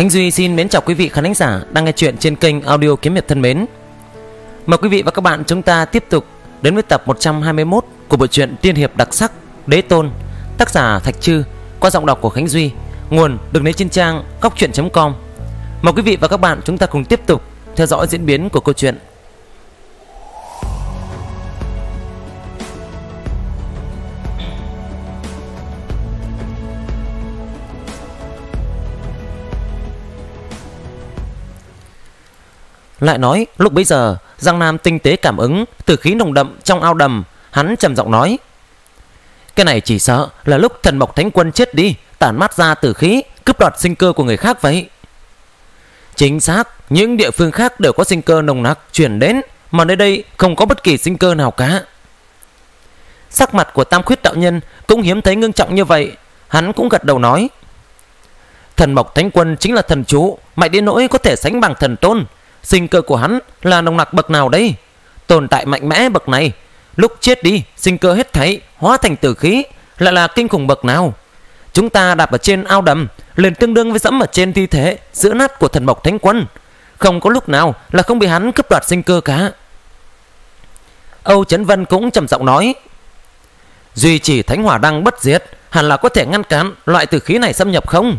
Khánh Duy xin mến chào quý vị khán giả đang nghe chuyện trên kênh audio kiếm hiệp thân mến. Mời quý vị và các bạn chúng ta tiếp tục đến với tập 121 của bộ truyện tiên hiệp đặc sắc Đế Tôn, tác giả Thạch Trư, qua giọng đọc của Khánh Duy, nguồn được lấy trên trang góc.com. Mời quý vị và các bạn chúng ta cùng tiếp tục theo dõi diễn biến của câu chuyện. Lại nói, lúc bấy giờ, Giang Nam tinh tế cảm ứng Từ khí nồng đậm trong ao đầm. Hắn trầm giọng nói, Cái này chỉ sợ là lúc thần mộc thánh quân chết đi, Tản mát ra tử khí, Cướp đoạt sinh cơ của người khác vậy. Chính xác, Những địa phương khác đều có sinh cơ nồng nặc Chuyển đến, Mà nơi đây không có bất kỳ sinh cơ nào cả. Sắc mặt của Tam Khuyết Đạo Nhân Cũng hiếm thấy ngưng trọng như vậy. Hắn cũng gật đầu nói, Thần mộc thánh quân chính là thần chú Mạnh đến nỗi có thể sánh bằng thần tôn Sinh cơ của hắn là nồng nặc bậc nào đây? Tồn tại mạnh mẽ bậc này. Lúc chết đi, sinh cơ hết thảy, Hóa thành tử khí, Lại là kinh khủng bậc nào? Chúng ta đạp ở trên ao đầm, liền tương đương với dẫm ở trên thi thể, Giữa nát của thần mộc thánh quân. Không có lúc nào là không bị hắn cướp đoạt sinh cơ cả. Âu Chấn Vân cũng trầm giọng nói, Duy chỉ thánh hỏa đăng bất diệt, Hẳn là có thể ngăn cản loại tử khí này xâm nhập không?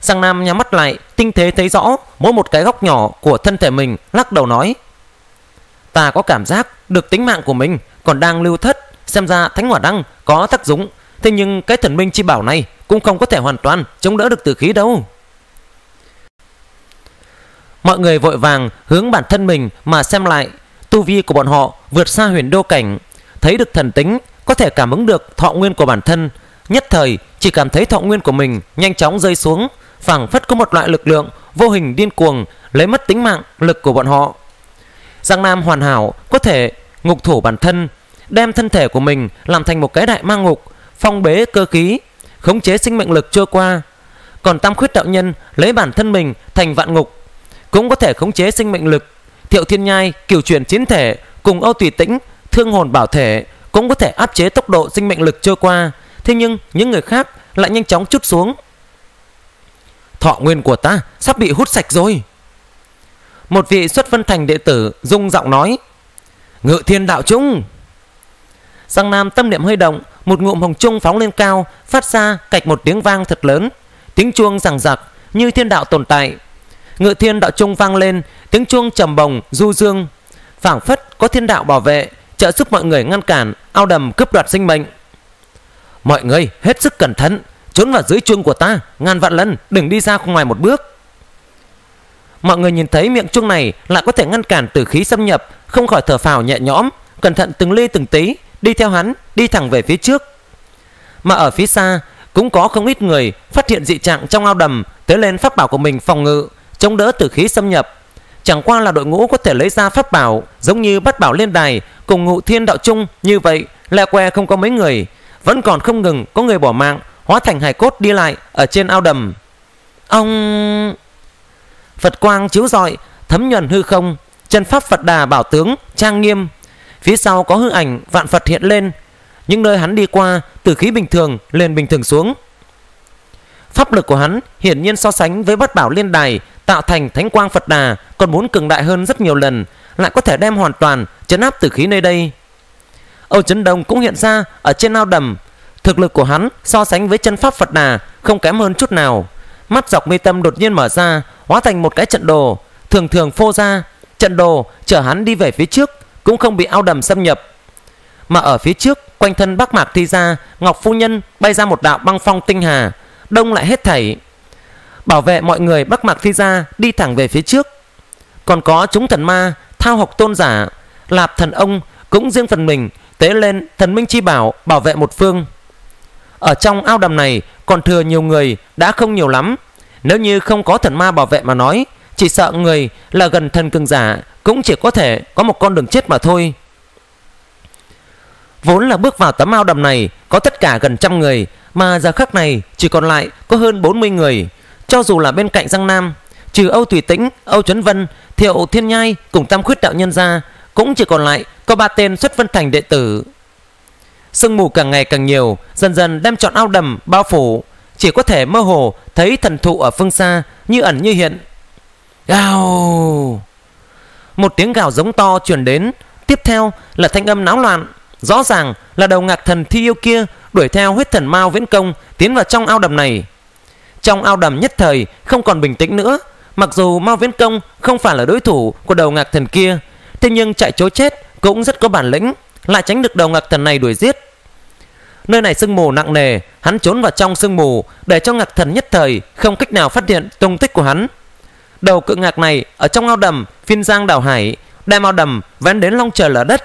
Giang Nam nhắm mắt lại, Tinh thế thấy rõ mỗi một cái góc nhỏ của thân thể mình, Lắc đầu nói, Ta có cảm giác được tính mạng của mình Còn đang lưu thất, Xem ra thánh hỏa đăng có tác dụng. Thế nhưng cái thần minh chi bảo này Cũng không có thể hoàn toàn chống đỡ được tử khí đâu. Mọi người vội vàng hướng bản thân mình mà xem lại, Tu vi của bọn họ vượt xa huyền đô cảnh, Thấy được thần tính, Có thể cảm ứng được thọ nguyên của bản thân. Nhất thời, chỉ cảm thấy thọ nguyên của mình Nhanh chóng rơi xuống phảng phất có một loại lực lượng vô hình điên cuồng lấy mất tính mạng lực của bọn họ. Giang Nam hoàn hảo có thể ngục thủ bản thân, đem thân thể của mình làm thành một cái đại ma ngục, phong bế cơ khí, khống chế sinh mệnh lực trôi qua. Còn Tam Khuyết đạo nhân lấy bản thân mình thành vạn ngục, cũng có thể khống chế sinh mệnh lực. Thiệu Thiên Nhai, cửu Truyền Chiến Thể cùng Âu Tùy Tĩnh, Thương Hồn Bảo Thể cũng có thể áp chế tốc độ sinh mệnh lực trôi qua. Thế nhưng những người khác lại nhanh chóng chút xuống Thọ nguyên của ta sắp bị hút sạch rồi. Một vị xuất vân thành đệ tử rung giọng nói, Ngự thiên đạo trung Giang Nam tâm niệm hơi động, Một ngụm hồng trung phóng lên cao, Phát ra cạch một tiếng vang thật lớn, Tiếng chuông rằng giặc như thiên đạo tồn tại. Ngự thiên đạo trung vang lên, Tiếng chuông trầm bồng, du dương. Phảng phất có thiên đạo bảo vệ, Trợ giúp mọi người ngăn cản, Ao đầm cướp đoạt sinh mệnh. Mọi người hết sức cẩn thận Trốn vào dưới chuông của ta, Ngàn vạn lần, đừng đi ra ngoài một bước. Mọi người nhìn thấy miệng chuông này Lại có thể ngăn cản tử khí xâm nhập, Không khỏi thở phào nhẹ nhõm, Cẩn thận từng ly từng tí, Đi theo hắn, đi thẳng về phía trước. Mà ở phía xa, cũng có không ít người Phát hiện dị trạng trong ao đầm, Tới lên pháp bảo của mình phòng ngự, Chống đỡ tử khí xâm nhập. Chẳng qua là đội ngũ có thể lấy ra pháp bảo, Giống như bắt bảo lên đài, Cùng ngụ thiên đạo chung như vậy Lẹ que không có mấy người. Vẫn còn không ngừng có người bỏ mạng hóa thành hài cốt đi lại ở trên ao đầm. Ông Phật quang chiếu rọi, thấm nhuần hư không, chân pháp Phật Đà bảo tướng trang nghiêm, phía sau có hư ảnh vạn Phật hiện lên, những nơi hắn đi qua từ khí bình thường lên bình thường xuống. Pháp lực của hắn hiển nhiên so sánh với bất bảo liên đài tạo thành thánh quang Phật Đà còn muốn cường đại hơn rất nhiều lần, lại có thể đem hoàn toàn chấn áp tử khí nơi đây. Âu Chấn Đông cũng hiện ra ở trên ao đầm Thực lực của hắn so sánh với chân pháp Phật Đà không kém hơn chút nào. Mắt dọc mi tâm đột nhiên mở ra, hóa thành một cái trận đồ, thường thường phô ra. Trận đồ chở hắn đi về phía trước, cũng không bị ao đầm xâm nhập. Mà ở phía trước, quanh thân Bắc Mạc Thi ra, Ngọc Phu Nhân bay ra một đạo băng phong tinh hà, đông lại hết thảy. Bảo vệ mọi người Bắc Mạc Thi ra đi thẳng về phía trước. Còn có chúng thần ma, thao học tôn giả, lạp thần ông cũng riêng phần mình tế lên thần minh chi bảo bảo vệ một phương. Ở trong ao đầm này còn thừa nhiều người đã không nhiều lắm. Nếu như không có thần ma bảo vệ mà nói, chỉ sợ người là gần thần cường giả cũng chỉ có thể có một con đường chết mà thôi. Vốn là bước vào tấm ao đầm này có tất cả gần trăm người mà giờ khắc này chỉ còn lại có hơn 40 người. Cho dù là bên cạnh Giang Nam, trừ Âu Tùy Tĩnh, Âu Trấn Vân, Thiệu Thiên Nhai cùng Tam Khuyết Đạo Nhân ra cũng chỉ còn lại có ba tên xuất vân thành đệ tử Sương mù càng ngày càng nhiều Dần dần đem trọn ao đầm bao phủ chỉ có thể mơ hồ thấy thần thụ ở phương xa như ẩn như hiện. Gào! Một tiếng gào giống to truyền đến, tiếp theo là thanh âm náo loạn. Rõ ràng là đầu ngạc thần thi yêu kia đuổi theo huyết thần Mao Viễn Công tiến vào trong ao đầm này. Trong ao đầm nhất thời không còn bình tĩnh nữa, mặc dù Mao Viễn Công không phải là đối thủ của đầu ngạc thần kia, thế nhưng chạy chối chết cũng rất có bản lĩnh, lại tránh được đầu ngạc thần này đuổi giết. Nơi này sương mù nặng nề, hắn trốn vào trong sương mù để cho ngạc thần nhất thời không cách nào phát hiện tung tích của hắn. Đầu cự ngạc này ở trong ao đầm phiên giang đảo hải, đem ao đầm vén đến long trời lở đất.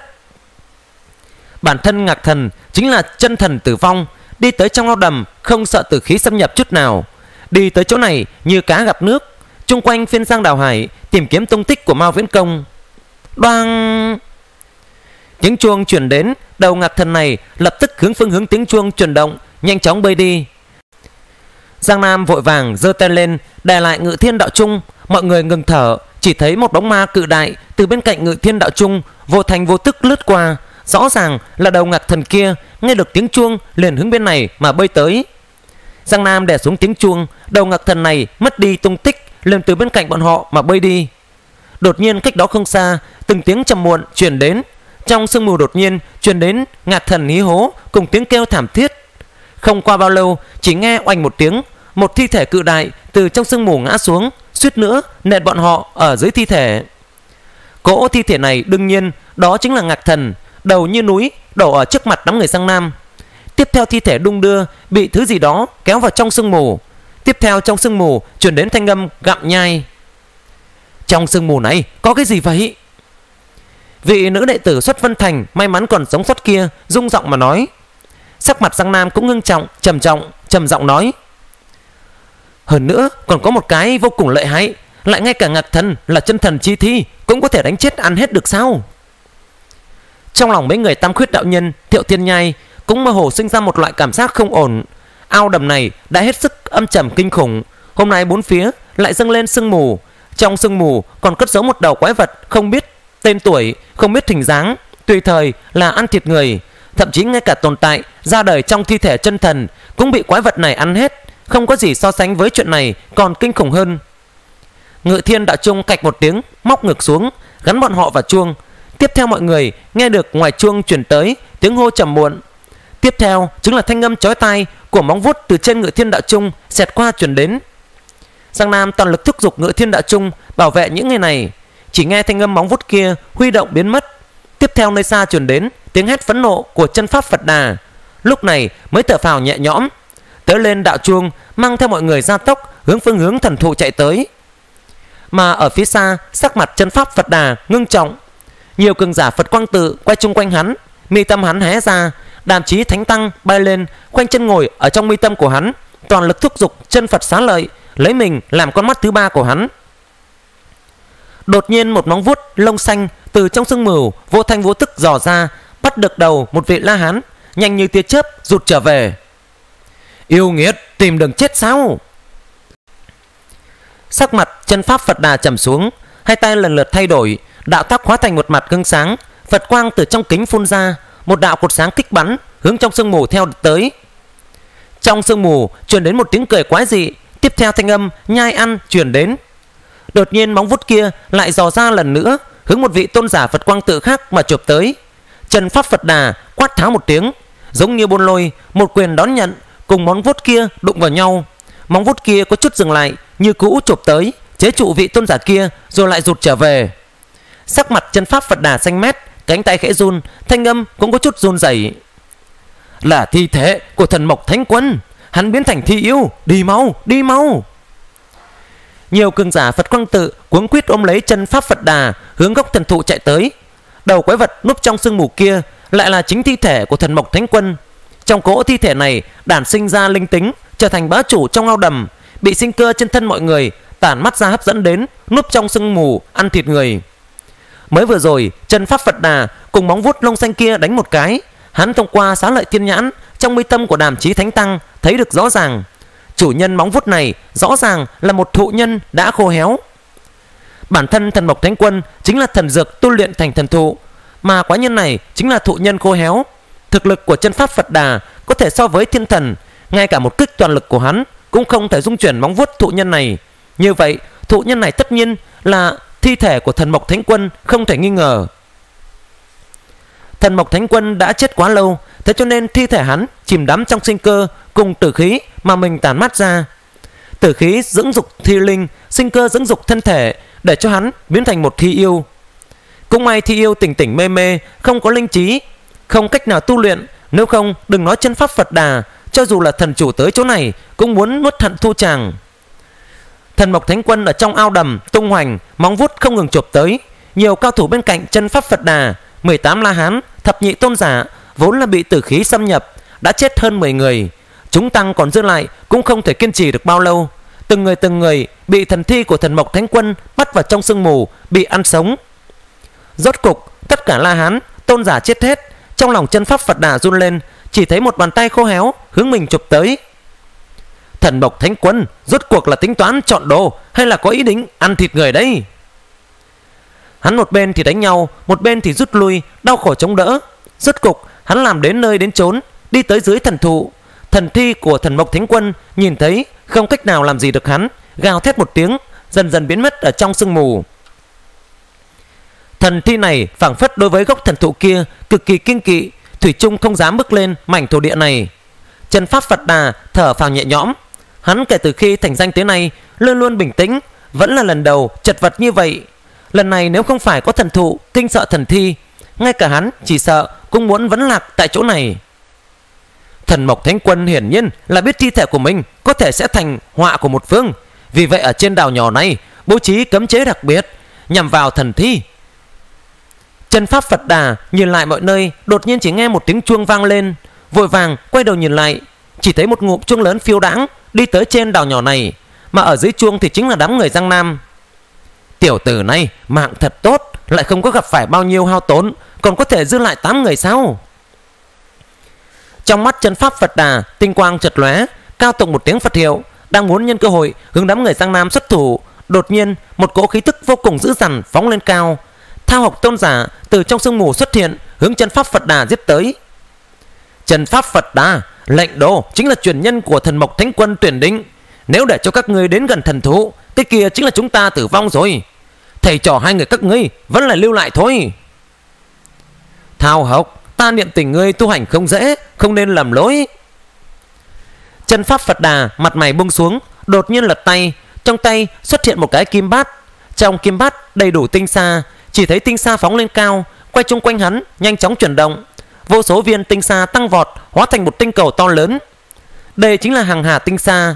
Bản thân ngạc thần chính là chân thần tử vong, đi tới trong ao đầm không sợ tử khí xâm nhập chút nào. Đi tới chỗ này như cá gặp nước, chung quanh phiên giang đảo hải tìm kiếm tung tích của Mao Viễn Công. Đoang Tiếng chuông chuyển đến, đầu ngạc thần này lập tức hướng phương hướng tiếng chuông chuyển động, nhanh chóng bơi đi. Giang Nam vội vàng giơ tay lên, đè lại Ngự Thiên Đạo Trung, mọi người ngừng thở, chỉ thấy một bóng ma cự đại từ bên cạnh Ngự Thiên Đạo Trung vô thành vô tức lướt qua, rõ ràng là đầu ngạc thần kia nghe được tiếng chuông liền hướng bên này mà bơi tới. Giang Nam đè xuống tiếng chuông, đầu ngạc thần này mất đi tung tích, liền từ bên cạnh bọn họ mà bơi đi. Đột nhiên cách đó không xa, từng tiếng trầm muộn truyền đến, trong sương mù đột nhiên truyền đến ngạt thần hí hố cùng tiếng kêu thảm thiết. Không qua bao lâu, chỉ nghe oanh một tiếng, một thi thể cự đại từ trong sương mù ngã xuống, suýt nữa nện bọn họ ở dưới thi thể. Cỗ thi thể này đương nhiên đó chính là ngạc thần, đầu như núi đổ ở trước mặt đám người sang nam. Tiếp theo thi thể đung đưa bị thứ gì đó kéo vào trong sương mù. Tiếp theo trong sương mù truyền đến thanh âm gặm nhai. Trong sương mù này có cái gì vậy? Vị nữ đệ tử xuất Vân Thành may mắn còn sống sót kia rung giọng mà nói. Sắc mặt Giang Nam cũng ngưng trọng, trầm trọng, trầm giọng nói. Hơn nữa còn có một cái vô cùng lợi hại, lại ngay cả ngạc thần là chân thần chi thi cũng có thể đánh chết ăn hết được sao? Trong lòng mấy người tam khuyết đạo nhân, thiệu thiên nhai cũng mơ hồ sinh ra một loại cảm giác không ổn. Ao đầm này đã hết sức âm trầm kinh khủng. Hôm nay bốn phía lại dâng lên sương mù. Trong sương mù còn cất giấu một đầu quái vật không biết tên tuổi, không biết hình dáng, tùy thời là ăn thịt người, thậm chí ngay cả tồn tại ra đời trong thi thể chân thần cũng bị quái vật này ăn hết, không có gì so sánh với chuyện này còn kinh khủng hơn. Ngự Thiên đạo trung cạch một tiếng, móc ngược xuống, gắn bọn họ vào chuông. Tiếp theo mọi người nghe được ngoài chuông truyền tới tiếng hô trầm muộn. Tiếp theo chính là thanh âm chói tai của móng vuốt từ trên Ngự Thiên đạo trung xẹt qua truyền đến. Giang Nam toàn lực thúc giục Ngự Thiên đạo trung bảo vệ những người này. Chỉ nghe thanh âm móng vuốt kia huy động biến mất. Tiếp theo nơi xa truyền đến tiếng hét phẫn nộ của chân pháp Phật Đà. Lúc này mới thở phào nhẹ nhõm. Tới lên đạo chuông mang theo mọi người ra tốc hướng phương hướng thần thụ chạy tới. Mà ở phía xa sắc mặt chân pháp Phật Đà ngưng trọng. Nhiều cường giả Phật quang tự quay chung quanh hắn, mi tâm hắn hé ra, đàm chí thánh tăng bay lên, khoanh chân ngồi ở trong mi tâm của hắn, toàn lực thúc giục chân Phật xá lợi, lấy mình làm con mắt thứ ba của hắn. Đột nhiên một móng vuốt lông xanh từ trong sương mù vô thanh vô tức dò ra, bắt được đầu một vị la hán, nhanh như tia chớp rụt trở về. Yêu nghiệt, tìm đường chết sao? Sắc mặt chân pháp Phật Đà trầm xuống, hai tay lần lượt thay đổi, đạo tác hóa thành một mặt gương sáng, Phật quang từ trong kính phun ra, một đạo cột sáng kích bắn hướng trong sương mù theo tới. Trong sương mù truyền đến một tiếng cười quái dị, tiếp theo thanh âm nhai ăn truyền đến. Đột nhiên móng vuốt kia lại dò ra lần nữa, hướng một vị tôn giả Phật quang tự khác mà chụp tới. Trần Pháp Phật Đà quát tháo một tiếng, giống như bôn lôi, một quyền đón nhận, cùng móng vuốt kia đụng vào nhau. Móng vuốt kia có chút dừng lại, như cũ chụp tới, chế trụ vị tôn giả kia rồi lại rụt trở về. Sắc mặt chân pháp Phật Đà xanh mét, cánh tay khẽ run, thanh âm cũng có chút run rẩy. Là thi thể của thần Mộc Thánh Quân, hắn biến thành thi yêu, đi mau, đi mau. Nhiều cường giả Phật quang tự cuống quýt ôm lấy chân pháp Phật Đà hướng gốc thần thụ chạy tới. Đầu quái vật núp trong sương mù kia lại là chính thi thể của thần Mộc Thánh Quân. Trong cỗ thi thể này đản sinh ra linh tính, trở thành bá chủ trong ao đầm, bị sinh cơ trên thân mọi người tản mắt ra hấp dẫn đến, núp trong sương mù ăn thịt người. Mới vừa rồi, chân pháp Phật Đà cùng móng vuốt lông xanh kia đánh một cái, hắn thông qua xá lợi thiên nhãn trong mi tâm của đàm chí thánh tăng thấy được rõ ràng Chủ nhân móng vuốt này rõ ràng là một thụ nhân đã khô héo. Bản thân thần mộc thánh quân chính là thần dược tu luyện thành thần thụ, mà quái nhân này chính là thụ nhân khô héo. Thực lực của chân pháp Phật Đà có thể so với thiên thần, ngay cả một kích toàn lực của hắn cũng không thể dung chuyển móng vuốt thụ nhân này. Như vậy, thụ nhân này tất nhiên là thi thể của thần Mộc Thánh Quân không thể nghi ngờ. Thần Mộc Thánh Quân đã chết quá lâu, thế cho nên thi thể hắn chìm đắm trong sinh cơ cùng tử khí mà mình tản mát ra. Tử khí dưỡng dục thi linh, sinh cơ dưỡng dục thân thể để cho hắn biến thành một thi yêu. Cũng may thi yêu tỉnh tỉnh mê mê, không có linh trí, không cách nào tu luyện, nếu không đừng nói chân pháp Phật Đà, cho dù là thần chủ tới chỗ này cũng muốn nuốt thận thu chàng. Thần Mộc Thánh Quân ở trong ao đầm tung hoành, móng vuốt không ngừng chụp tới. Nhiều cao thủ bên cạnh chân pháp Phật Đà, 18 La Hán, thập nhị tôn giả vốn là bị tử khí xâm nhập, đã chết hơn 10 người. Chúng tăng còn dư lại cũng không thể kiên trì được bao lâu. Từng người từng người bị thần thi của thần Mộc Thánh Quân bắt vào trong sương mù, bị ăn sống. Rốt cục, tất cả La Hán, tôn giả chết hết, trong lòng chân pháp Phật Đà run lên, chỉ thấy một bàn tay khô héo hướng mình chụp tới. Thần Mộc Thánh Quân rốt cuộc là tính toán chọn đồ hay là có ý định ăn thịt người đây Hắn một bên thì đánh nhau, một bên thì rút lui, đau khổ chống đỡ. Rốt cục, hắn làm đến nơi đến chốn, đi tới dưới thần thụ. Thần thi của thần Mộc Thánh Quân nhìn thấy không cách nào làm gì được hắn, gào thét một tiếng, dần dần biến mất ở trong sương mù. Thần thi này phảng phất đối với gốc thần thụ kia cực kỳ kinh kỵ, thủy chung không dám bước lên mảnh thổ địa này. Trần pháp Phật Đà thở phào nhẹ nhõm, hắn kể từ khi thành danh tới nay luôn luôn bình tĩnh, vẫn là lần đầu chật vật như vậy. Lần này nếu không phải có thần thụ kinh sợ thần thi, ngay cả hắn chỉ sợ cũng muốn vấn lạc tại chỗ này. Thần Mộc Thánh Quân hiển nhiên là biết thi thể của mình có thể sẽ thành họa của một phương. Vì vậy ở trên đảo nhỏ này bố trí cấm chế đặc biệt nhằm vào thần thi. Chân Pháp Phật Đà nhìn lại mọi nơi đột nhiên chỉ nghe một tiếng chuông vang lên. Vội vàng quay đầu nhìn lại chỉ thấy một ngụm chuông lớn phiêu đãng đi tới trên đảo nhỏ này. Mà ở dưới chuông thì chính là đám người Giang Nam. Tiểu tử này mạng thật tốt lại không có gặp phải bao nhiêu hao tốn còn có thể giữ lại 8 người sao? Trong mắt chân pháp Phật Đà, tinh quang chật lóe, cao tụng một tiếng Phật hiệu, đang muốn nhân cơ hội hướng đám người Giang Nam xuất thủ, đột nhiên một cỗ khí tức vô cùng dữ dằn phóng lên cao. Thao học tôn giả từ trong sương mù xuất hiện, hướng chân pháp Phật Đà giết tới. Chân pháp Phật Đà, lệnh đồ chính là truyền nhân của thần mộc thánh quân tuyển định. Nếu để cho các ngươi đến gần thần thú, cái kia chính là chúng ta tử vong rồi. Thầy trò hai người các ngươi vẫn là lưu lại thôi. Thao học, Ta niệm tình ngươi tu hành không dễ, Không nên lầm lỗi. Chân pháp Phật Đà, mặt mày buông xuống, Đột nhiên lật tay, Trong tay xuất hiện một cái kim bát. Trong kim bát đầy đủ tinh sa, Chỉ thấy tinh sa phóng lên cao, Quay chung quanh hắn, nhanh chóng chuyển động. Vô số viên tinh sa tăng vọt, Hóa thành một tinh cầu to lớn. Đây chính là hàng hà tinh sa.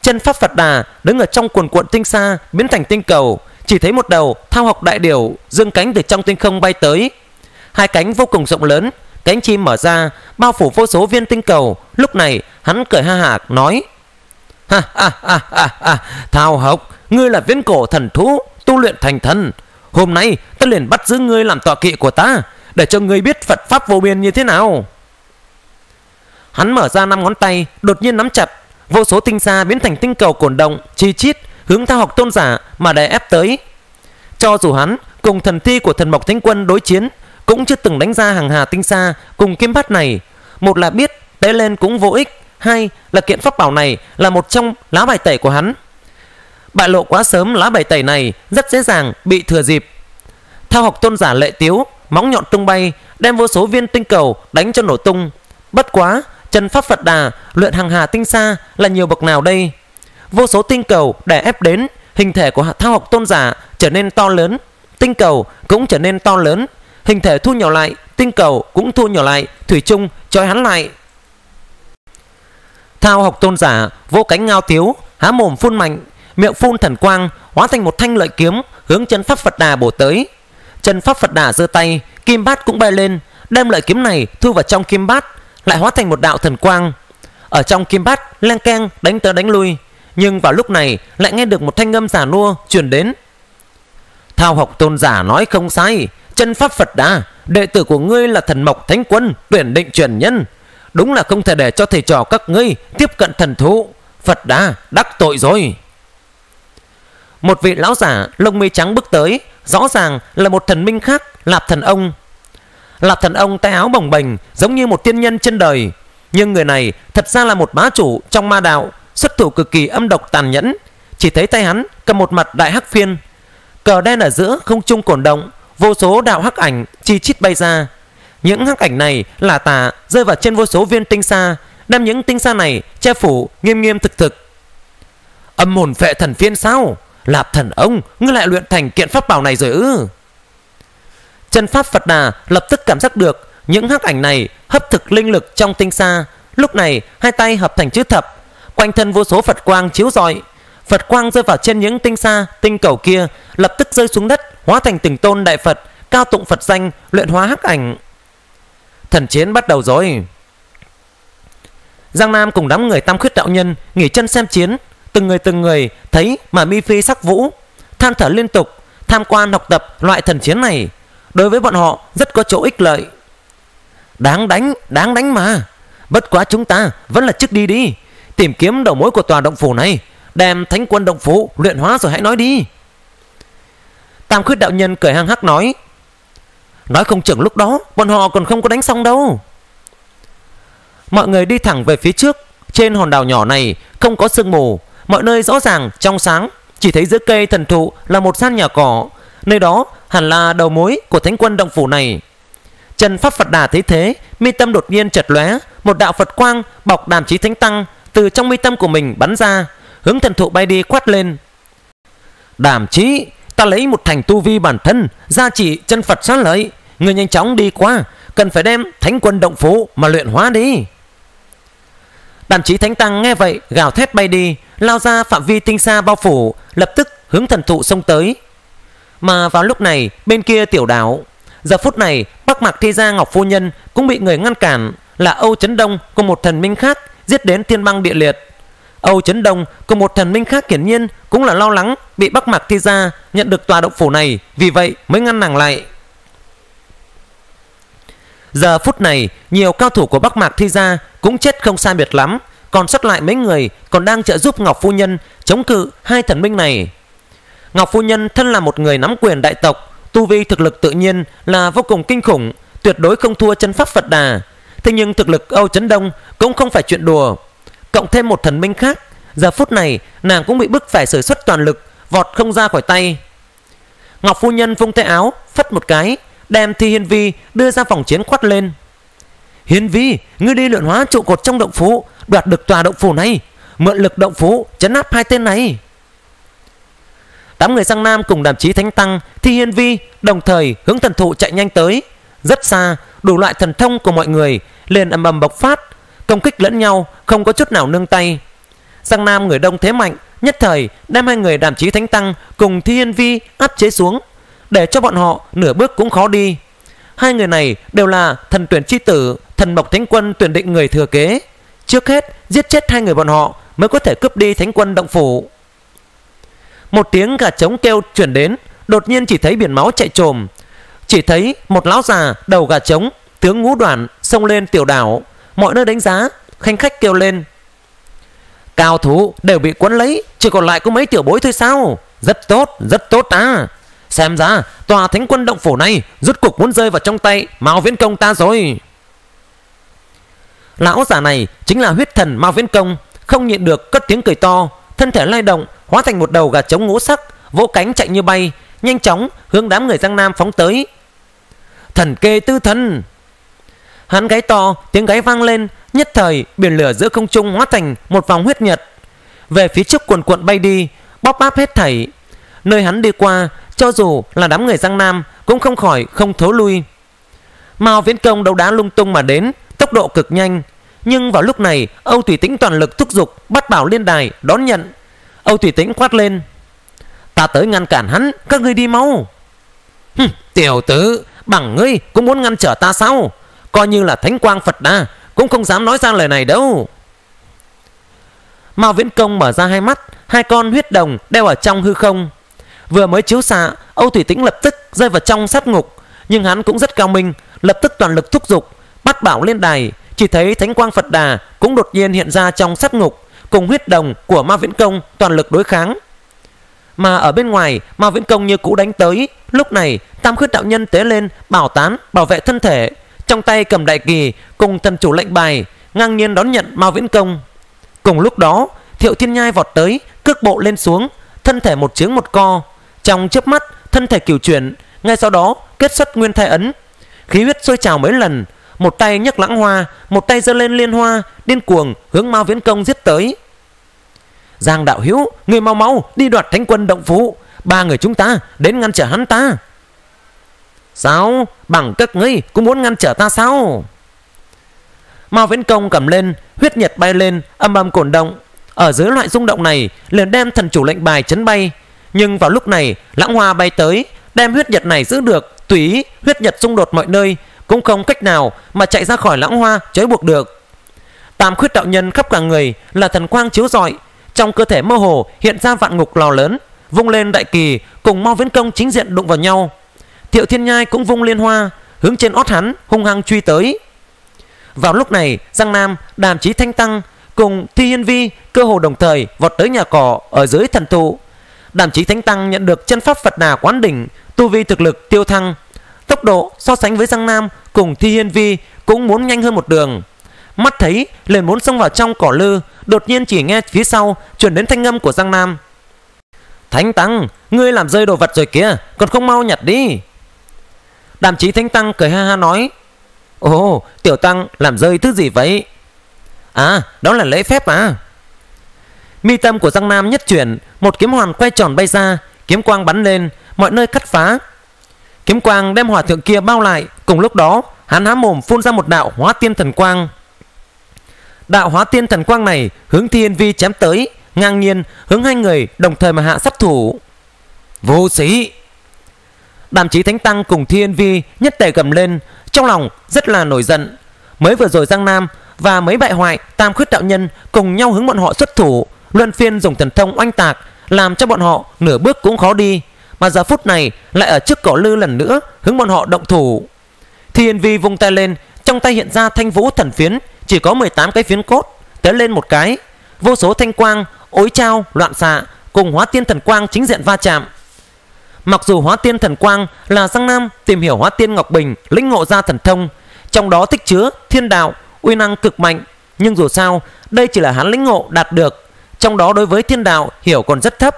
Chân pháp Phật Đà đứng ở trong cuồn cuộn tinh sa Biến thành tinh cầu chỉ thấy một đầu thao học đại điểu Dương cánh từ trong tinh không bay tới hai cánh vô cùng rộng lớn, cánh chim mở ra, bao phủ vô số viên tinh cầu. Lúc này, hắn cười ha hả nói: "Ha ha ha ha, ha. Thao Học, ngươi là viễn cổ thần thú, tu luyện thành thần. Hôm nay, ta liền bắt giữ ngươi làm tọa kỵ của ta, để cho ngươi biết Phật pháp vô biên như thế nào." Hắn mở ra năm ngón tay, đột nhiên nắm chặt, vô số tinh xa biến thành tinh cầu cổn động, chi chít hướng theo Học tôn giả mà đè ép tới. Cho dù hắn cùng thần thi của thần Mộc Thánh Quân đối chiến, cũng chưa từng đánh ra hàng hà tinh xa cùng kim bát này. Một là biết tế lên cũng vô ích, hai là kiện pháp bảo này là một trong lá bài tẩy của hắn. Bại lộ quá sớm lá bài tẩy này rất dễ dàng bị thừa dịp. Theo học tôn giả lệ tiếu, móng nhọn tung bay, đem vô số viên tinh cầu đánh cho nổ tung. Bất quá, chân pháp Phật Đà luyện hàng hà tinh xa là nhiều bậc nào đây? Vô số tinh cầu đè ép đến, hình thể của thao học tôn giả trở nên to lớn, tinh cầu cũng trở nên to lớn, hình thể thu nhỏ lại, tinh cầu cũng thu nhỏ lại, thủy chung trói hắn lại. Thao học tôn giả vô cánh ngao tiếu, há mồm phun mạnh, miệng phun thần quang, hóa thành một thanh lợi kiếm hướng chân pháp Phật Đà bổ tới. Chân pháp Phật Đà giơ tay, kim bát cũng bay lên, đem lợi kiếm này thu vào trong kim bát, lại hóa thành một đạo thần quang. Ở trong kim bát len keng đánh tới đánh lui, nhưng vào lúc này lại nghe được một thanh âm giả nua truyền đến. Thao học tôn giả nói không sai, chân pháp Phật đã đệ tử của ngươi là thần mộc thánh quân, tuyển định truyền nhân. Đúng là không thể để cho thầy trò các ngươi tiếp cận thần thú. Phật đã đắc tội rồi. Một vị lão giả lông mi trắng bước tới, rõ ràng là một thần minh khác, Lạp thần ông. Lạp thần ông tay áo bồng bềnh giống như một tiên nhân trên đời, nhưng người này thật ra là một bá chủ trong ma đạo, xuất thủ cực kỳ âm độc tàn nhẫn. Chỉ thấy tay hắn cầm một mặt đại hắc phiên. Cờ đen ở giữa không trung cổn động, vô số đạo hắc ảnh chi chít bay ra. Những hắc ảnh này là tà, rơi vào trên vô số viên tinh sa, đem những tinh sa này che phủ nghiêm nghiêm thực thực. Âm hồn phệ thần phiên sao? Lạp thần ông, ngươi lại luyện thành kiện pháp bảo này rồi ư? Chân pháp phật đà lập tức cảm giác được những hắc ảnh này hấp thực linh lực trong tinh sa. Lúc này hai tay hợp thành chữ thập quanh thân vô số phật quang chiếu rọi. Phật quang rơi vào trên những tinh sa, tinh cầu kia, lập tức rơi xuống đất, hóa thành từng tôn đại phật, cao tụng phật danh, luyện hóa hắc ảnh. Thần chiến bắt đầu rồi. Giang nam cùng đám người tam khuyết đạo nhân nghỉ chân xem chiến. Từng người từng người thấy mà mi phi sắc vũ. Than thở liên tục, tham quan học tập loại thần chiến này. Đối với bọn họ, rất có chỗ ích lợi. Đáng đánh đáng đánh mà. Bất quá chúng ta vẫn là trước đi đi tìm kiếm đầu mối của tòa động phủ này. Đem thánh quân động phủ luyện hóa rồi hãy nói đi. Tam khuyết đạo nhân cười hăng hắc nói nói không chừng lúc đó bọn họ còn không có đánh xong đâu. Mọi người đi thẳng về phía trước. Trên hòn đảo nhỏ này không có sương mù. Mọi nơi rõ ràng, trong sáng. Chỉ thấy giữa cây thần thụ là một gian nhà cỏ. Nơi đó hẳn là đầu mối của thánh quân động phủ này. Trần pháp phật đà thấy thế, mi tâm đột nhiên chật lóe. Một đạo phật quang bọc đàm chí thánh tăng từ trong mi tâm của mình bắn ra, hướng thần thụ bay đi quát lên. Đảm chí, ta lấy một thành tu vi bản thân, gia trị chân phật sát lợi. Người nhanh chóng đi qua, cần phải đem thánh quân động phủ mà luyện hóa đi. Đàm chí thánh tăng nghe vậy, gào thét bay đi, lao ra phạm vi tinh xa bao phủ, lập tức hướng thần thụ xông tới. Mà vào lúc này, bên kia tiểu đảo giờ phút này, bắc mạc thi gia ngọc phu nhân cũng bị người ngăn cản, là âu chấn đông cùng một thần minh khác giết đến thiên băng địa liệt. Âu chấn đông cùng một thần minh khác hiển nhiên cũng là lo lắng bị bắc mạc thi gia nhận được tòa động phủ này, vì vậy mới ngăn nàng lại. Giờ phút này, nhiều cao thủ của bắc mạc thi gia cũng chết không sai biệt lắm, còn sót lại mấy người còn đang trợ giúp ngọc phu nhân chống cự hai thần minh này. Ngọc phu nhân thân là một người nắm quyền đại tộc, tu vi thực lực tự nhiên là vô cùng kinh khủng, tuyệt đối không thua chân pháp phật đà thế nhưng thực lực âu chấn đông cũng không phải chuyện đùa. Cộng thêm một thần minh khác, giờ phút này nàng cũng bị bức phải sử xuất toàn lực, vọt không ra khỏi tay. Ngọc phu nhân vung tay áo, phất một cái, đem thi hiên vi đưa ra phòng chiến khoát lên. Hiên vi, ngươi đi luyện hóa trụ cột trong động phủ, đoạt được tòa động phủ này, mượn lực động phủ chấn áp hai tên này. Đám người sang nam cùng đàm chí thánh tăng, thi hiên vi đồng thời hướng thần thụ chạy nhanh tới, rất xa đủ loại thần thông của mọi người, liền ầm ầm bộc phát, công kích lẫn nhau, không có chút nào nương tay. Giang nam người đông thế mạnh, nhất thời đem hai người đàm chí thánh tăng cùng Thiên vi áp chế xuống, để cho bọn họ nửa bước cũng khó đi. Hai người này đều là thần tuyển chi tử, thần mộc thánh quân tuyển định người thừa kế. Trước hết, giết chết hai người bọn họ mới có thể cướp đi thánh quân động phủ. Một tiếng gà trống kêu chuyển đến, đột nhiên chỉ thấy biển máu chạy trồm chỉ thấy một lão già đầu gà trống, tướng ngũ đoàn xông lên tiểu đảo. Mọi nơi đánh giá, khanh khách kêu lên. Cao thủ đều bị quấn lấy, chỉ còn lại có mấy tiểu bối thôi sao? Rất tốt rất tốt à xem ra, tòa thánh quân động phủ này rút cục muốn rơi vào trong tay mao viễn công ta rồi. Lão già này chính là huyết thần mao viễn công, không nhịn được cất tiếng cười to, thân thể lay động, hóa thành một đầu gà trống ngũ sắc, vỗ cánh chạy như bay, nhanh chóng hướng đám người giang nam phóng tới thần kê tư thần hắn gáy to tiếng gáy vang lên nhất thời biển lửa giữa không trung hóa thành một vòng huyết nhật. Về phía trước cuồn cuộn bay đi bóp báp hết thảy. Nơi hắn đi qua cho dù là đám người giang nam cũng không khỏi không thấu lui. Mao viễn công đấu đá lung tung mà đến tốc độ cực nhanh. Nhưng vào lúc này âu thủy tĩnh toàn lực thúc giục bắt bảo liên đài đón nhận. Âu thủy tĩnh quát lên ta tới ngăn cản hắn các ngươi đi mau. Hừm, tiểu tử bằng ngươi, cũng muốn ngăn trở ta sao? Coi như là thánh quang phật đa, cũng không dám nói ra lời này đâu. Mao viễn công mở ra hai mắt, hai con huyết đồng đeo ở trong hư không. Vừa mới chiếu xạ, âu thủy tĩnh lập tức rơi vào trong sát ngục. Nhưng hắn cũng rất cao minh, lập tức toàn lực thúc giục, bắt bảo lên đài. Chỉ thấy thánh quang phật đà cũng đột nhiên hiện ra trong sát ngục, cùng huyết đồng của ma viễn công toàn lực đối kháng mà ở bên ngoài Mao viễn công như cũ đánh tới lúc này tam khuyết đạo nhân tế lên bảo tán bảo vệ thân thể trong tay cầm đại kỳ cùng thần chủ lệnh bài ngang nhiên đón nhận Mao viễn công cùng lúc đó Thiệu Thiên Nhai vọt tới, cước bộ lên xuống, thân thể một chướng một co. Trong chớp mắt, thân thể kiểu chuyển, ngay sau đó kết xuất nguyên thai ấn. Khí huyết sôi trào mấy lần, một tay nhấc lãng hoa, một tay giơ lên liên hoa, điên cuồng hướng Mao Viễn Công giết tới. Giang đạo hữu, người mau mau đi đoạt thánh quân động phủ, ba người chúng ta đến ngăn trở hắn ta. Sao? Bằng các ngươi cũng muốn ngăn trở ta sao? Mao Viễn Công cầm lên, huyết nhiệt bay lên, âm âm cổn động. Ở dưới loại rung động này, liền đem thần chủ lệnh bài chấn bay. Nhưng vào lúc này, lãng hoa bay tới, đem huyết nhật này giữ được, tùy ý huyết nhật xung đột mọi nơi, cũng không cách nào mà chạy ra khỏi lãng hoa chới buộc được. Tam khuyết đạo nhân khắp cả người là thần quang chiếu rọi, trong cơ thể mơ hồ hiện ra vạn ngục lò lớn, vung lên đại kỳ cùng mau Viễn Công chính diện đụng vào nhau. Thiệu Thiên Nhai cũng vung liên hoa, hướng trên ót hắn hung hăng truy tới. Vào lúc này, Giang Nam, Đàm Chí Thanh Tăng cùng Thi Hiên Vi cơ hồ đồng thời vọt tới nhà cỏ ở dưới thần thụ. Đàm Chí thanh Tăng nhận được chân pháp Phật Đà quán đỉnh, tu vi thực lực tiêu thăng, tốc độ so sánh với Giang Nam cùng Thi Hiên Vi cũng muốn nhanh hơn một đường. Mắt thấy liền muốn xông vào trong cỏ lư, đột nhiên chỉ nghe phía sau truyền đến thanh âm của Giang Nam. Thánh Tăng, ngươi làm rơi đồ vật rồi kìa, còn không mau nhặt đi. Đàm Chí Thánh Tăng cười ha ha nói, Ồ, tiểu tăng làm rơi thứ gì vậy? À, đó là lễ phép à? Mi tâm của Giang Nam nhất chuyển, một kiếm hoàn quay tròn bay ra, kiếm quang bắn lên, mọi nơi cắt phá. Kiếm quang đem hòa thượng kia bao lại, cùng lúc đó, hắn há mồm phun ra một đạo hóa tiên thần quang. Đạo hóa tiên thần quang này hướng Thiên Vi chém tới, ngang nhiên hướng hai người đồng thời mà hạ sát thủ. Vô sĩ! Đàm chí Thánh Tăng cùng Thiên Vi nhất tề gầm lên, trong lòng rất là nổi giận. Mới vừa rồi Giang Nam và mấy bại hoại tam khuyết đạo nhân cùng nhau hướng bọn họ xuất thủ, luân phiên dùng thần thông oanh tạc, làm cho bọn họ nửa bước cũng khó đi. Mà giờ phút này lại ở trước cỏ lư lần nữa hướng bọn họ động thủ. Thiên Vi vung tay lên, trong tay hiện ra thanh vũ thần phiến, chỉ có 18 cái phiến cốt, tới lên một cái, vô số thanh quang, ối trao, loạn xạ cùng hóa tiên thần quang chính diện va chạm. Mặc dù hóa tiên thần quang là Giang Nam tìm hiểu hóa tiên Ngọc Bình lĩnh ngộ ra thần thông, trong đó tích chứa thiên đạo, uy năng cực mạnh, nhưng dù sao đây chỉ là hắn lĩnh ngộ đạt được, trong đó đối với thiên đạo hiểu còn rất thấp,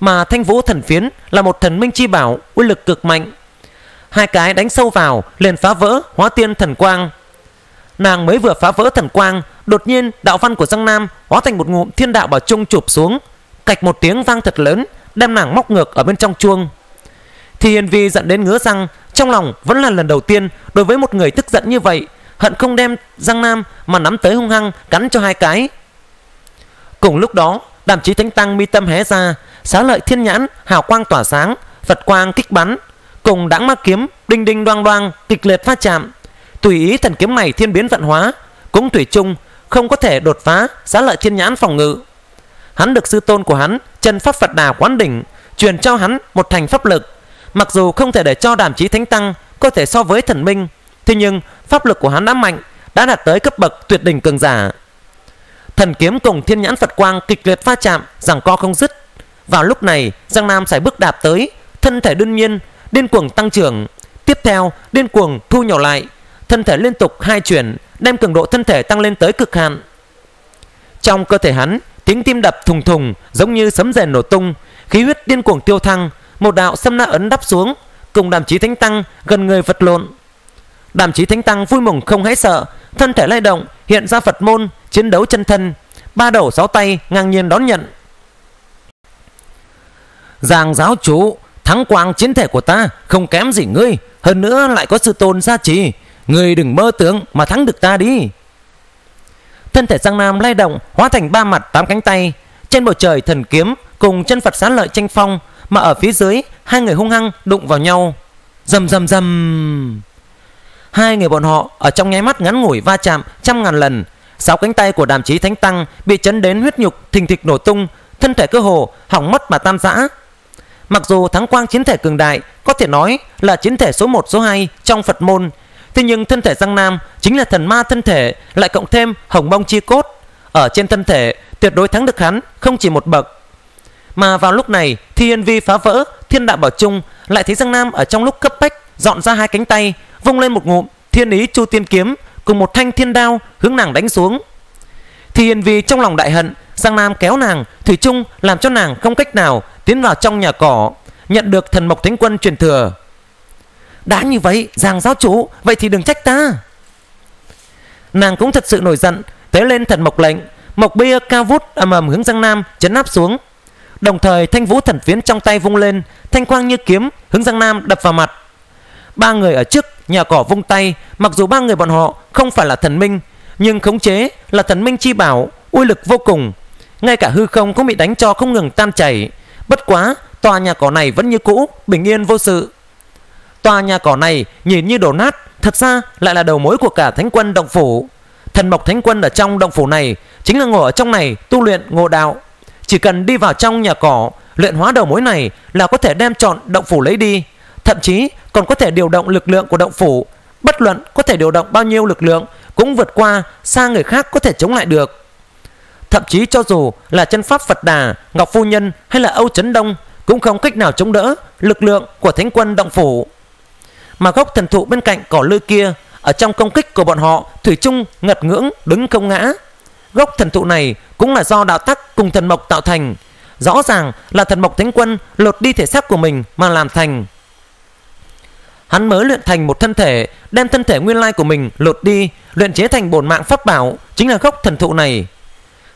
mà Thanh Vũ thần phiến là một thần minh chi bảo uy lực cực mạnh. Hai cái đánh sâu vào liền phá vỡ hóa tiên thần quang. Nàng mới vừa phá vỡ thần quang, đột nhiên đạo văn của Giang Nam hóa thành một ngụm thiên đạo bảo trung chụp xuống, cạch một tiếng vang thật lớn, đem nàng móc ngược ở bên trong chuông. Thì Hiền Vi giận đến ngứa răng Trong lòng vẫn là lần đầu tiên Đối với một người tức giận như vậy Hận không đem Giang Nam mà nắm tới hung hăng Cắn cho hai cái Cùng lúc đó đàm chí thánh tăng mi tâm hé ra Xá lợi thiên nhãn hào quang tỏa sáng Phật quang kích bắn Cùng đãng ma kiếm đinh đinh đoang đoang Kịch liệt phát chạm Tùy ý thần kiếm này thiên biến vận hóa Cũng tùy chung không có thể đột phá giá lợi thiên nhãn phòng ngự Hắn được sư tôn của hắn chân pháp Phật đà quán đỉnh Truyền cho hắn một thành pháp lực Mặc dù không thể để cho đàm chí thánh tăng có thể so với thần minh, thế nhưng pháp lực của hắn đã mạnh, đã đạt tới cấp bậc tuyệt đỉnh cường giả. Thần kiếm cùng thiên nhãn Phật quang kịch liệt pha chạm, rằng co không dứt. Vào lúc này, Giang Nam phải bước đạp tới, thân thể đương nhiên điên cuồng tăng trưởng, tiếp theo điên cuồng thu nhỏ lại, thân thể liên tục hai chuyển, đem cường độ thân thể tăng lên tới cực hạn. Trong cơ thể hắn, tiếng tim đập thùng thùng giống như sấm rền nổ tung, khí huyết điên cuồng tiêu thăng, một đạo xâm na ấn đắp xuống cùng đàm chí thánh tăng gần người vật lộn. Đàm chí thánh tăng vui mừng không hãy sợ thân thể lay động hiện ra phật môn chiến đấu chân thân ba đầu sáu tay ngang nhiên đón nhận. Giang giáo chủ thắng quang chiến thể của ta, không kém gì ngươi. Hơn nữa lại có sự tôn gia trì. Ngươi đừng mơ tưởng mà thắng được ta đi. Thân thể giang nam lay động, hóa thành ba mặt tám cánh tay. Trên bầu trời thần kiếm cùng chân phật xá lợi tranh phong, mà ở phía dưới, hai người hung hăng đụng vào nhau. Rầm rầm rầm. Hai người bọn họ ở trong nháy mắt ngắn ngủi va chạm trăm ngàn lần. Sáu cánh tay của đàm chí thánh tăng bị chấn đến huyết nhục, thình thịch nổ tung. Thân thể cơ hồ hỏng mất mà tan rã mặc dù thắng quang chiến thể cường đại, có thể nói là chiến thể số 1 số 2 trong phật môn. Thế nhưng thân thể giang nam chính là thần ma thân thể, lại cộng thêm hồng bông chi cốt. Ở trên thân thể, tuyệt đối thắng được hắn, không chỉ một bậc. Mà vào lúc này Thiên Vi phá vỡ, Thiên đạo bảo trung, lại thấy Giang Nam ở trong lúc cấp bách, dọn ra hai cánh tay, vung lên một ngụm, Thiên ý chu tiên kiếm, cùng một thanh thiên đao hướng nàng đánh xuống. Thiên Vi trong lòng đại hận Giang Nam kéo nàng, Thủy chung làm cho nàng không cách nào Tiến vào trong nhà cỏ, Nhận được thần Mộc Thánh Quân truyền thừa. Đã như vậy, Giang giáo chủ, Vậy thì đừng trách ta. Nàng cũng thật sự nổi giận, Tế lên thần Mộc lệnh, Mộc bia cao vút ầm ầm hướng Giang Nam chấn áp xuống. Đồng thời thanh vũ thần phiến trong tay vung lên, Thanh quang như kiếm hướng Giang Nam đập vào mặt. Ba người ở trước nhà cỏ vung tay, Mặc dù ba người bọn họ không phải là thần minh, Nhưng khống chế là thần minh chi bảo, Uy lực vô cùng. Ngay cả hư không cũng bị đánh cho không ngừng tan chảy. Bất quá, tòa nhà cỏ này vẫn như cũ, Bình yên vô sự. Tòa nhà cỏ này nhìn như đổ nát, Thật ra lại là đầu mối của cả thánh quân động phủ. Thần mộc thánh quân ở trong động phủ này Chính là ngồi ở trong này tu luyện ngộ đạo. Chỉ cần đi vào trong nhà cỏ, Luyện hóa đầu mối này là có thể đem chọn động phủ lấy đi. Thậm chí còn có thể điều động lực lượng của động phủ. Bất luận có thể điều động bao nhiêu lực lượng, Cũng vượt qua xa người khác có thể chống lại được. Thậm chí cho dù là chân pháp Phật Đà, Ngọc Phu Nhân hay là Âu Trấn Đông Cũng không cách nào chống đỡ lực lượng của thánh quân động phủ. Mà gốc thần thụ bên cạnh cỏ lư kia Ở trong công kích của bọn họ Thủy chung ngật ngưỡng đứng không ngã. Gốc thần thụ này cũng là do đạo tắc cùng thần mộc tạo thành. Rõ ràng là thần mộc thánh quân lột đi thể xác của mình mà làm thành. Hắn mới luyện thành một thân thể Đem thân thể nguyên lai của mình lột đi Luyện chế thành bổn mạng pháp bảo Chính là gốc thần thụ này.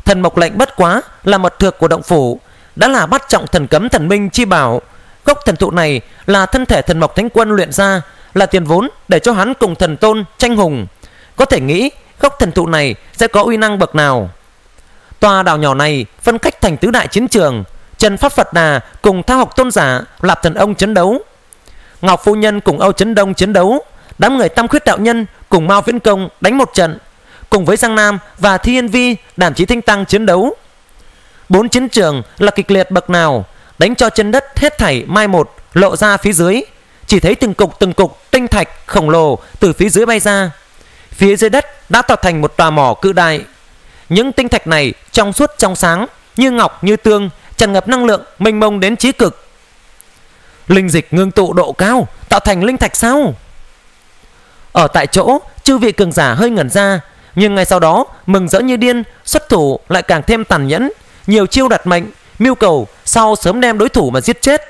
Thần mộc lệnh bất quá là mật thược của động phủ, Đã là bắt trọng thần cấm thần minh chi bảo. Gốc thần thụ này là thân thể thần mộc thánh quân luyện ra, Là tiền vốn để cho hắn cùng thần tôn tranh hùng. Có thể nghĩ, gốc thần thụ này sẽ có uy năng bậc nào? Tòa đảo nhỏ này phân cách thành tứ đại chiến trường, Trần Pháp Phật Đà cùng thao học tôn giả Lạp Thần Ông chiến đấu. Ngọc Phu Nhân cùng Âu Chấn Đông chiến đấu, Đám người Tam Khuyết Đạo Nhân cùng Mao Viễn Công đánh một trận. Cùng với Giang Nam và thiên Vi đàn chí thanh tăng chiến đấu. Bốn chiến trường là kịch liệt bậc nào, Đánh cho chân đất hết thảy mai một lộ ra phía dưới. Chỉ thấy từng cục từng cục tinh thạch khổng lồ từ phía dưới bay ra. Phía dưới đất đã tạo thành một tòa mỏ cự đại. Những tinh thạch này trong suốt trong sáng, Như ngọc, như tương, tràn ngập năng lượng mênh mông đến trí cực. Linh dịch ngưng tụ độ cao, Tạo thành linh thạch sao? Ở tại chỗ, Chư vị cường giả hơi ngẩn ra nhưng ngay sau đó, mừng rỡ như điên, Xuất thủ lại càng thêm tàn nhẫn. Nhiều chiêu đặt mệnh, Mưu cầu sau sớm đem đối thủ mà giết chết.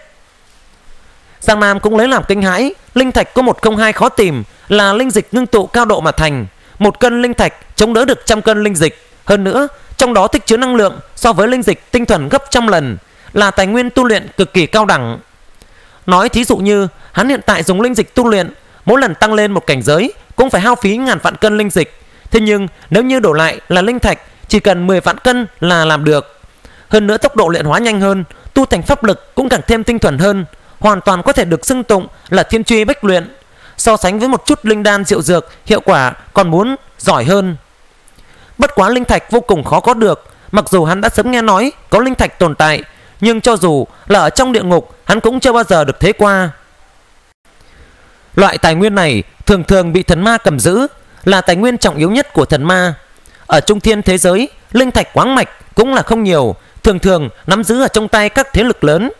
Giang Nam cũng lấy làm kinh hãi, Linh thạch có một không hai khó tìm, Là linh dịch ngưng tụ cao độ mà thành. Một cân linh thạch chống đỡ được trăm cân linh dịch. Hơn nữa, trong đó tích chứa năng lượng So với linh dịch tinh thuần gấp trăm lần, Là tài nguyên tu luyện cực kỳ cao đẳng. Nói thí dụ như, hắn hiện tại dùng linh dịch tu luyện, Mỗi lần tăng lên một cảnh giới Cũng phải hao phí ngàn vạn cân linh dịch. Thế nhưng, nếu như đổ lại là linh thạch, Chỉ cần 10 vạn cân là làm được. Hơn nữa tốc độ luyện hóa nhanh hơn, Tu thành pháp lực cũng càng thêm tinh thuần hơn, Hoàn toàn có thể được xưng tụng là thiên truy bách luyện. So sánh với một chút linh đan diệu dược, Hiệu quả còn muốn giỏi hơn. Bất quá linh thạch vô cùng khó có được, Mặc dù hắn đã sớm nghe nói có linh thạch tồn tại, nhưng cho dù là ở trong địa ngục, Hắn cũng chưa bao giờ được thấy qua. Loại tài nguyên này Thường thường bị thần ma cầm giữ là tài nguyên trọng yếu nhất của thần ma. Ở trung thiên thế giới, Linh thạch quáng mạch cũng là không nhiều, Thường thường nắm giữ ở trong tay các thế lực lớn.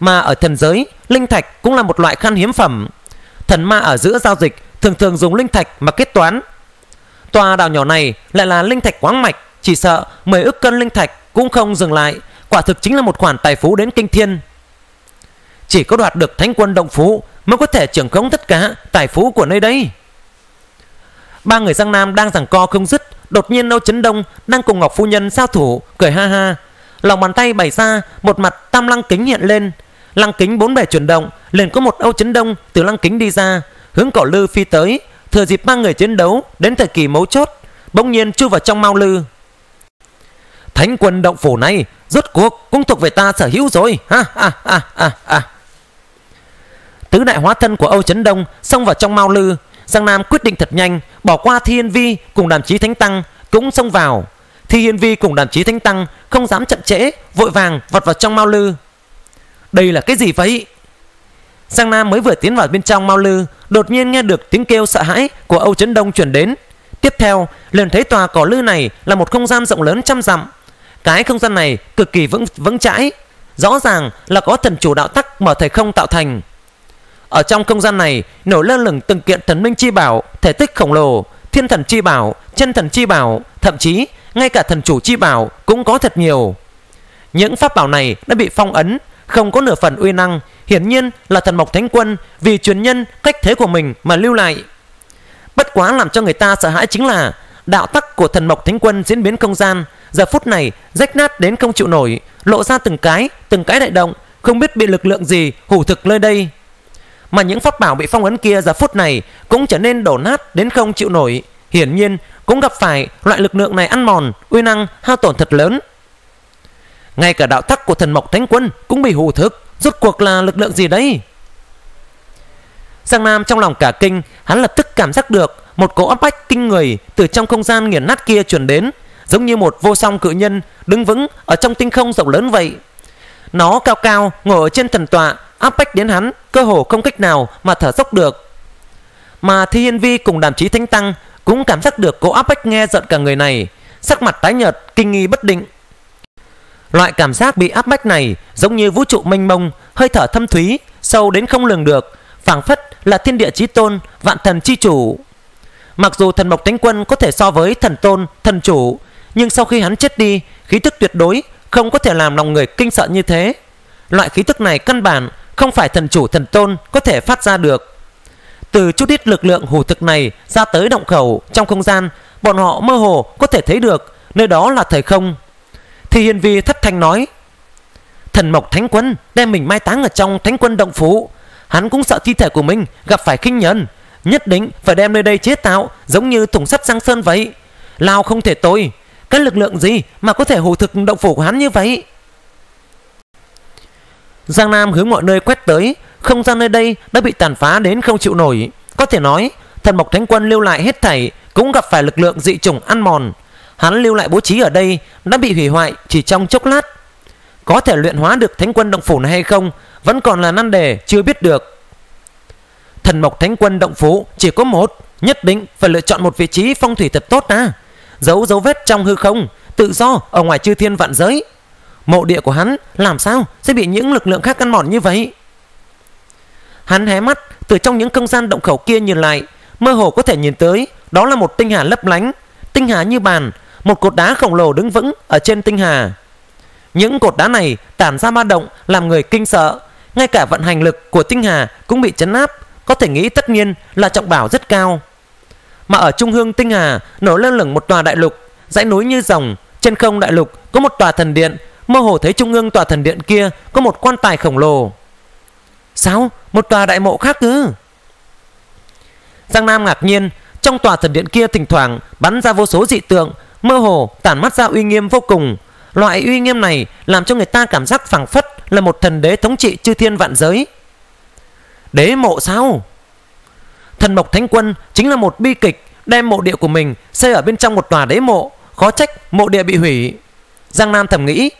Mà ở thần giới, Linh thạch cũng là một loại khan hiếm phẩm. Thần ma ở giữa giao dịch Thường thường dùng linh thạch mà kết toán. Tòa đảo nhỏ này lại là linh thạch quáng mạch, Chỉ sợ 10 ức cân linh thạch cũng không dừng lại, Quả thực chính là một khoản tài phú đến kinh thiên. Chỉ có đoạt được thánh quân động phú Mới có thể trưởng khống tất cả tài phú của nơi đây. Ba người Giang Nam đang giằng co không dứt, Đột nhiên Âu Chấn Đông đang cùng Ngọc Phu Nhân giao thủ, Cười ha ha. Lòng bàn tay bày ra, một mặt tam lăng kính hiện lên. Lăng kính bốn bề chuyển động, liền có một Âu Chấn Đông từ lăng kính đi ra. Hướng cỏ lư phi tới, Thừa dịp ba người chiến đấu đến thời kỳ mấu chốt, Bỗng nhiên chui vào trong mau lư. Thánh quân động phủ này, rốt cuộc cũng thuộc về ta sở hữu rồi. Ha ha ha ha ha. Tứ đại hóa thân của âu chấn đông xông vào trong mau lư giang nam quyết định thật nhanh, bỏ qua thi hiên vi cùng đàm chí thánh tăng, cũng xông vào. Thi hiên vi cùng đàm chí thánh tăng không dám chậm trễ, vội vàng vọt vào trong mao lư. Đây là cái gì vậy? Giang nam mới vừa tiến vào bên trong mao lư, đột nhiên nghe được tiếng kêu sợ hãi của âu chấn đông chuyển đến. Tiếp theo, liền thấy tòa cỏ lư này là một không gian rộng lớn trăm dặm. Cái không gian này cực kỳ vững vững chãi. Rõ ràng là có thần chủ đạo tắc mở thời không tạo thành. Ở trong không gian này nổi lơ lửng từng kiện thần minh chi bảo Thể tích khổng lồ Thiên thần chi bảo Chân thần chi bảo Thậm chí ngay cả thần chủ chi bảo cũng có thật nhiều. Những pháp bảo này đã bị phong ấn, không có nửa phần uy năng, hiển nhiên là thần mộc thánh quân vì truyền nhân cách thế của mình mà lưu lại. Bất quá làm cho người ta sợ hãi chính là đạo tắc của thần mộc thánh quân diễn biến không gian giờ phút này rách nát đến không chịu nổi, lộ ra từng cái, từng cái đại động, không biết bị lực lượng gì hủ thực nơi đây. Mà những pháp bảo bị phong ấn kia giờ phút này cũng trở nên đổ nát đến không chịu nổi, hiển nhiên cũng gặp phải loại lực lượng này ăn mòn, uy năng hao tổn thật lớn. Ngay cả đạo thắc của thần mộc thánh quân cũng bị hù thức, rốt cuộc là lực lượng gì đấy? Giang Nam trong lòng cả kinh, hắn lập tức cảm giác được một cỗ áp bách kinh người từ trong không gian nghiền nát kia truyền đến, giống như một vô song cự nhân đứng vững ở trong tinh không rộng lớn vậy. Nó cao cao ngồi ở trên thần tọa, áp bách đến hắn, cơ hồ không cách nào mà thở dốc được. Mà Thi Hiên Vi cùng Đàm Chí Thánh Tăng cũng cảm giác được cố áp bách nghe giận cả người này, sắc mặt tái nhợt, kinh nghi bất định. Loại cảm giác bị áp bách này giống như vũ trụ mênh mông, hơi thở thâm thúy, sâu đến không lường được, phảng phất là thiên địa chí tôn, vạn thần chi chủ. Mặc dù thần mộc thánh quân có thể so với thần tôn, thần chủ, nhưng sau khi hắn chết đi, khí tức tuyệt đối không có thể làm lòng người kinh sợ như thế. Loại khí tức này căn bản không phải thần chủ thần tôn có thể phát ra được. Từ chút ít lực lượng hủ thực này ra tới động khẩu trong không gian, bọn họ mơ hồ có thể thấy được nơi đó là thời không. Thì hiền vi thất thanh nói, thần mộc thánh quân đem mình mai táng ở trong thánh quân động phủ. Hắn cũng sợ thi thể của mình gặp phải khinh nhân, nhất định phải đem nơi đây chế tạo giống như thùng sắt giang sơn vậy. Lao không thể tôi, cái lực lượng gì mà có thể hù thực động phủ của hắn như vậy Giang Nam hướng mọi nơi quét tới Không gian nơi đây đã bị tàn phá đến không chịu nổi Có thể nói Thần Mộc Thánh Quân lưu lại hết thảy Cũng gặp phải lực lượng dị chủng ăn mòn Hắn lưu lại bố trí ở đây Đã bị hủy hoại chỉ trong chốc lát Có thể luyện hóa được Thánh Quân Động Phủ này hay không Vẫn còn là nan đề chưa biết được Thần Mộc Thánh Quân Động Phủ chỉ có một Nhất định phải lựa chọn một vị trí phong thủy thật tốt ta. giấu dấu vết trong hư không, tự do ở ngoài chư thiên vạn giới. Mộ địa của hắn làm sao sẽ bị những lực lượng khác ăn mòn như vậy? Hắn hé mắt từ trong những không gian động khẩu kia nhìn lại, mơ hồ có thể nhìn tới, đó là một tinh hà lấp lánh, tinh hà như bàn, một cột đá khổng lồ đứng vững ở trên tinh hà. Những cột đá này tản ra ma động làm người kinh sợ, ngay cả vận hành lực của tinh hà cũng bị chấn áp, có thể nghĩ tất nhiên là trọng bảo rất cao. Mà ở trung hương tinh hà nổi lên lửng một tòa đại lục, dãy núi như rồng, trên không đại lục có một tòa thần điện, mơ hồ thấy trung ương tòa thần điện kia có một quan tài khổng lồ. Sao? Một tòa đại mộ khác ư? Giang Nam ngạc nhiên, trong tòa thần điện kia thỉnh thoảng bắn ra vô số dị tượng, mơ hồ tản mắt ra uy nghiêm vô cùng. Loại uy nghiêm này làm cho người ta cảm giác phảng phất là một thần đế thống trị chư thiên vạn giới. Đế mộ sao? Thần Mộc Thánh Quân chính là một bi kịch đem mộ địa của mình xây ở bên trong một tòa đế mộ, khó trách mộ địa bị hủy. Giang Nam thầm nghĩ,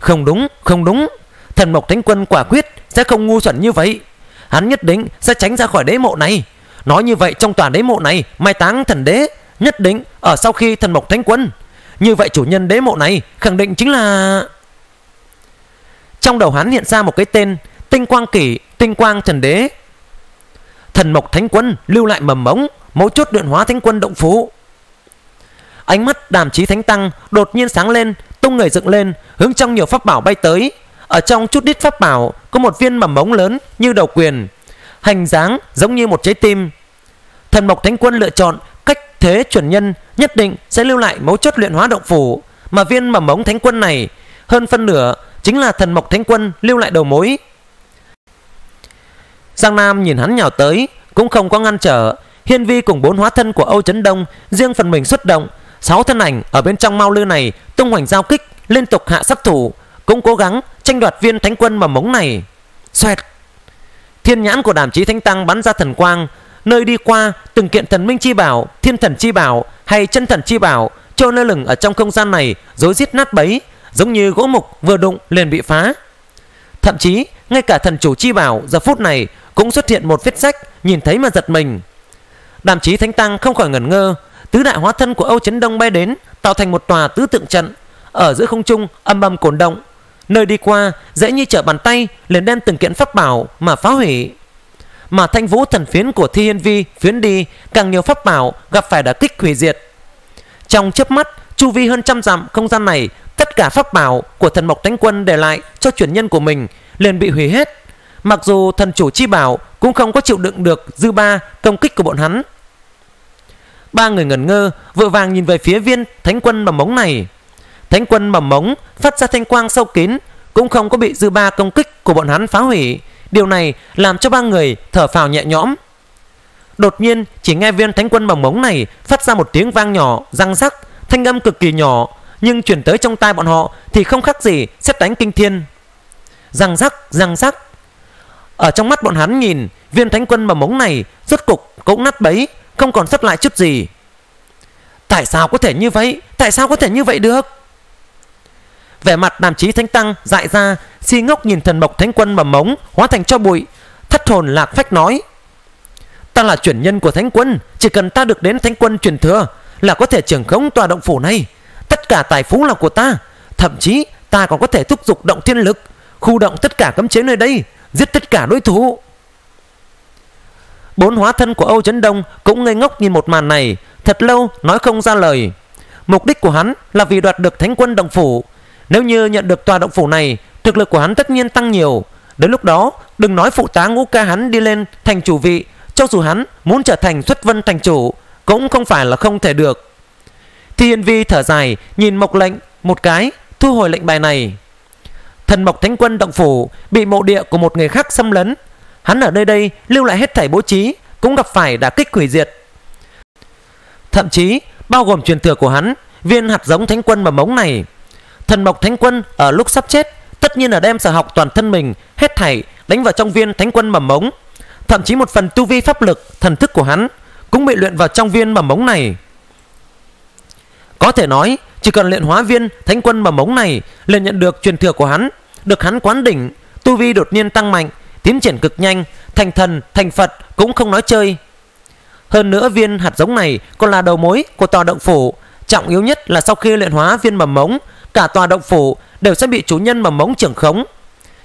không đúng, không đúng, Thần Mộc Thánh Quân quả quyết sẽ không ngu xuẩn như vậy. Hắn nhất định sẽ tránh ra khỏi đế mộ này. Nói như vậy trong tòa đế mộ này mai táng thần đế nhất định ở sau khi Thần Mộc Thánh Quân. Như vậy chủ nhân đế mộ này khẳng định chính là Trong đầu hắn hiện ra một cái tên Tinh Quang Kỷ, Tinh Quang Thần Đế Thần Mộc Thánh Quân lưu lại mầm mống, mấu chốt luyện hóa Thánh Quân động phủ. Ánh mắt Đàm Chí Thánh Tăng đột nhiên sáng lên, tung người dựng lên, hướng trong nhiều pháp bảo bay tới. Ở trong chút đít pháp bảo có một viên mầm mống lớn như đầu quyền, hành dáng giống như một trái tim. Thần Mộc Thánh Quân lựa chọn cách thế chuẩn nhân nhất định sẽ lưu lại mấu chốt luyện hóa động phủ, mà viên mầm mống Thánh Quân này hơn phân nửa chính là Thần Mộc Thánh Quân lưu lại đầu mối. Giang Nam nhìn hắn nhào tới Cũng không có ngăn trở Hiên Vi cùng bốn hóa thân của Âu Chấn Đông Riêng phần mình xuất động Sáu thân ảnh ở bên trong mau lư này Tung hoành giao kích, Liên tục hạ sát thủ, Cũng cố gắng tranh đoạt viên thánh quân mầm mống này. Xoẹt! Thiên nhãn của đàm chí thánh tăng bắn ra thần quang, Nơi đi qua từng kiện thần minh chi bảo, Thiên thần chi bảo hay chân thần chi bảo, Trôi lơ lửng ở trong không gian này, Rối rít nát bấy, Giống như gỗ mục vừa đụng liền bị phá. Thậm chí, ngay cả thần chủ chi bảo giờ phút này cũng xuất hiện một vết rách, nhìn thấy mà giật mình. Đàm chí thánh tăng không khỏi ngẩn ngơ tứ đại hóa thân của âu chấn đông bay đến, tạo thành một tòa tứ tượng trận. Ở giữa không trung, âm âm cồn động. Nơi đi qua, dễ như trở bàn tay, liền đem từng kiện pháp bảo mà phá hủy. Mà thanh vũ thần phiến của thi hiên vi, phiến đi, càng nhiều pháp bảo gặp phải đả kích hủy diệt. Trong chớp mắt, chu vi hơn trăm dặm không gian này, tất cả pháp bảo của thần mộc thánh quân để lại cho chuyển nhân của mình liền bị hủy hết. Mặc dù thần chủ chi bảo cũng không có chịu đựng được dư ba công kích của bọn hắn ba người ngẩn ngơ, vội vàng nhìn về phía viên thánh quân mầm mống này. Thánh quân mầm mống phát ra thanh quang sâu kín, cũng không có bị dư ba công kích của bọn hắn phá hủy. Điều này làm cho ba người thở phào nhẹ nhõm. Đột nhiên, chỉ nghe viên thánh quân mầm mống này phát ra một tiếng vang nhỏ, răng rắc, thanh âm cực kỳ nhỏ, nhưng chuyển tới trong tai bọn họ thì không khác gì xét đánh kinh thiên. Răng rắc răng rắc. Ở trong mắt bọn hắn nhìn, viên thánh quân mầm mống này rốt cục cũng nát bấy không còn sót lại chút gì. Tại sao có thể như vậy? Tại sao có thể như vậy được? Vẻ mặt đàm chí thánh tăng dại ra, si ngốc nhìn thần mộc thánh quân mầm mống, hóa thành cho bụi. Thất hồn lạc phách nói, ta là chuyển nhân của thánh quân, chỉ cần ta được đến thánh quân truyền thừa là có thể trưởng khống tòa động phủ này. Tất cả tài phú là của ta, thậm chí ta còn có thể thúc giục động thiên lực, khu động tất cả cấm chế nơi đây, giết tất cả đối thủ bốn hóa thân của âu chấn đông cũng ngây ngốc nhìn một màn này, thật lâu nói không ra lời. Mục đích của hắn là vì đoạt được thánh quân động phủ. Nếu như nhận được tòa động phủ này, thực lực của hắn tất nhiên tăng nhiều. Đến lúc đó, đừng nói phụ tá ngũ ca hắn đi lên thành chủ vị, cho dù hắn muốn trở thành xuất vân thành chủ, cũng không phải là không thể được. Thiên vi thở dài, nhìn mộc lệnh một cái, thu hồi lệnh bài này. Thần mộc thánh quân động phủ bị mộ địa của một người khác xâm lấn hắn ở nơi đây lưu lại hết thảy bố trí, cũng gặp phải đả kích hủy diệt. Thậm chí, bao gồm truyền thừa của hắn, viên hạt giống thánh quân mầm mống này. Thần mộc thánh quân ở lúc sắp chết, tất nhiên là đem sở học toàn thân mình, hết thảy đánh vào trong viên thánh quân mầm mống. Thậm chí một phần tu vi pháp lực, thần thức của hắn cũng bị luyện vào trong viên mầm mống này. Có thể nói, chỉ cần luyện hóa viên thánh quân mầm mống này, liền nhận được truyền thừa của hắn, được hắn quán đỉnh, tu vi đột nhiên tăng mạnh tiến triển cực nhanh, thành thần, thành phật cũng không nói chơi. Hơn nữa viên hạt giống này còn là đầu mối của tòa động phủ. Trọng yếu nhất là sau khi luyện hóa viên mầm mống, cả tòa động phủ đều sẽ bị chủ nhân mầm mống trưởng khống.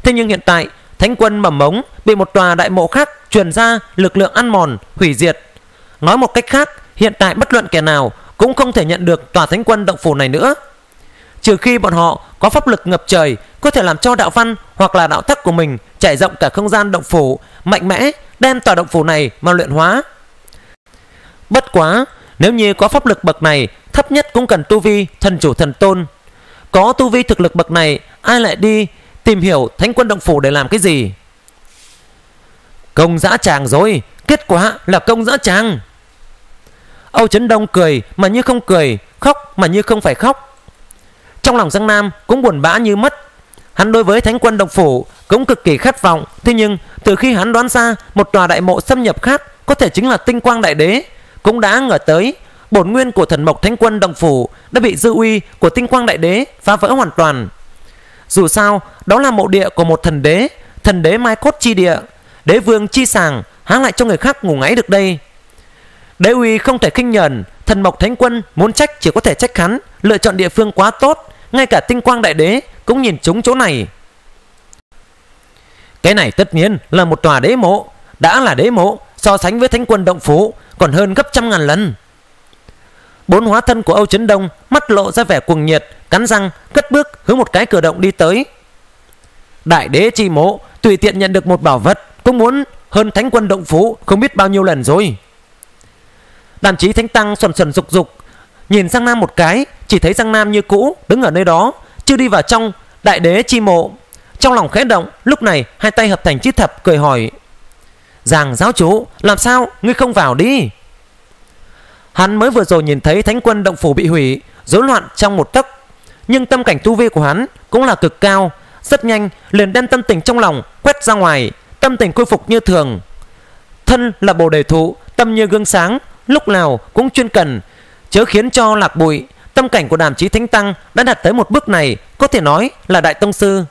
Thế nhưng hiện tại, thánh quân mầm mống bị một tòa đại mộ khác truyền ra lực lượng ăn mòn, hủy diệt. Nói một cách khác, hiện tại bất luận kẻ nào cũng không thể nhận được tòa thánh quân động phủ này nữa. Trừ khi bọn họ có pháp lực ngập trời có thể làm cho đạo văn hoặc là đạo tắc của mình trải rộng cả không gian động phủ mạnh mẽ, đem tòa động phủ này mà luyện hóa. Bất quá, nếu như có pháp lực bậc này, thấp nhất cũng cần tu vi thần chủ thần tôn. Có tu vi thực lực bậc này, ai lại đi tìm hiểu thánh quân động phủ để làm cái gì? Công dã tràng rồi, kết quả là công dã tràng. Âu trấn đông cười mà như không cười, khóc mà như không phải khóc. Trong lòng giang nam cũng buồn bã như mất hắn đối với thánh quân độc phủ cũng cực kỳ khát vọng. Thế nhưng, từ khi hắn đoán ra một tòa đại mộ xâm nhập khác có thể chính là tinh quang đại đế, cũng đã ngờ tới bổn nguyên của thần mộc thánh quân đồng phủ đã bị dư uy của tinh quang đại đế phá vỡ hoàn toàn. Dù sao, đó là mộ địa của một thần đế thần đế mai cốt chi địa. Đế vương chi sàng há lại cho người khác ngủ ngáy được đây. Đế uy không thể khinh nhờn, thần mộc thánh quân muốn trách chỉ có thể trách hắn, lựa chọn địa phương quá tốt, ngay cả tinh quang đại đế cũng nhìn trúng chỗ này. Cái này tất nhiên là một tòa đế mộ, đã là đế mộ, so sánh với thánh quân động phủ còn hơn gấp trăm ngàn lần. Bốn hóa thân của âu chấn đông mắt lộ ra vẻ cuồng nhiệt, cắn răng, cất bước hướng một cái cửa động đi tới. Đại đế chi mộ, tùy tiện nhận được một bảo vật, cũng muốn hơn thánh quân động phủ không biết bao nhiêu lần rồi. Đàn chí thánh tăng xuẩn xuẩn rục rục nhìn sang nam một cái, chỉ thấy sang nam như cũ, đứng ở nơi đó chưa đi vào trong, đại đế chi mộ. Trong lòng khẽ động, lúc này hai tay hợp thành chiếc thập cười hỏi giàng giáo chủ, làm sao ngươi không vào đi? Hắn mới vừa rồi nhìn thấy thánh quân động phủ bị hủy, rối loạn trong một tấc. Nhưng tâm cảnh tu vi của hắn cũng là cực cao, rất nhanh liền đem tâm tình trong lòng quét ra ngoài, tâm tình khôi phục như thường. Thân là bồ đề thụ, tâm như gương sáng, lúc nào cũng chuyên cần, chớ khiến cho lạc bụi tâm cảnh của đàm chí thánh tăng đã đạt tới một bước này, có thể nói là đại tông sư.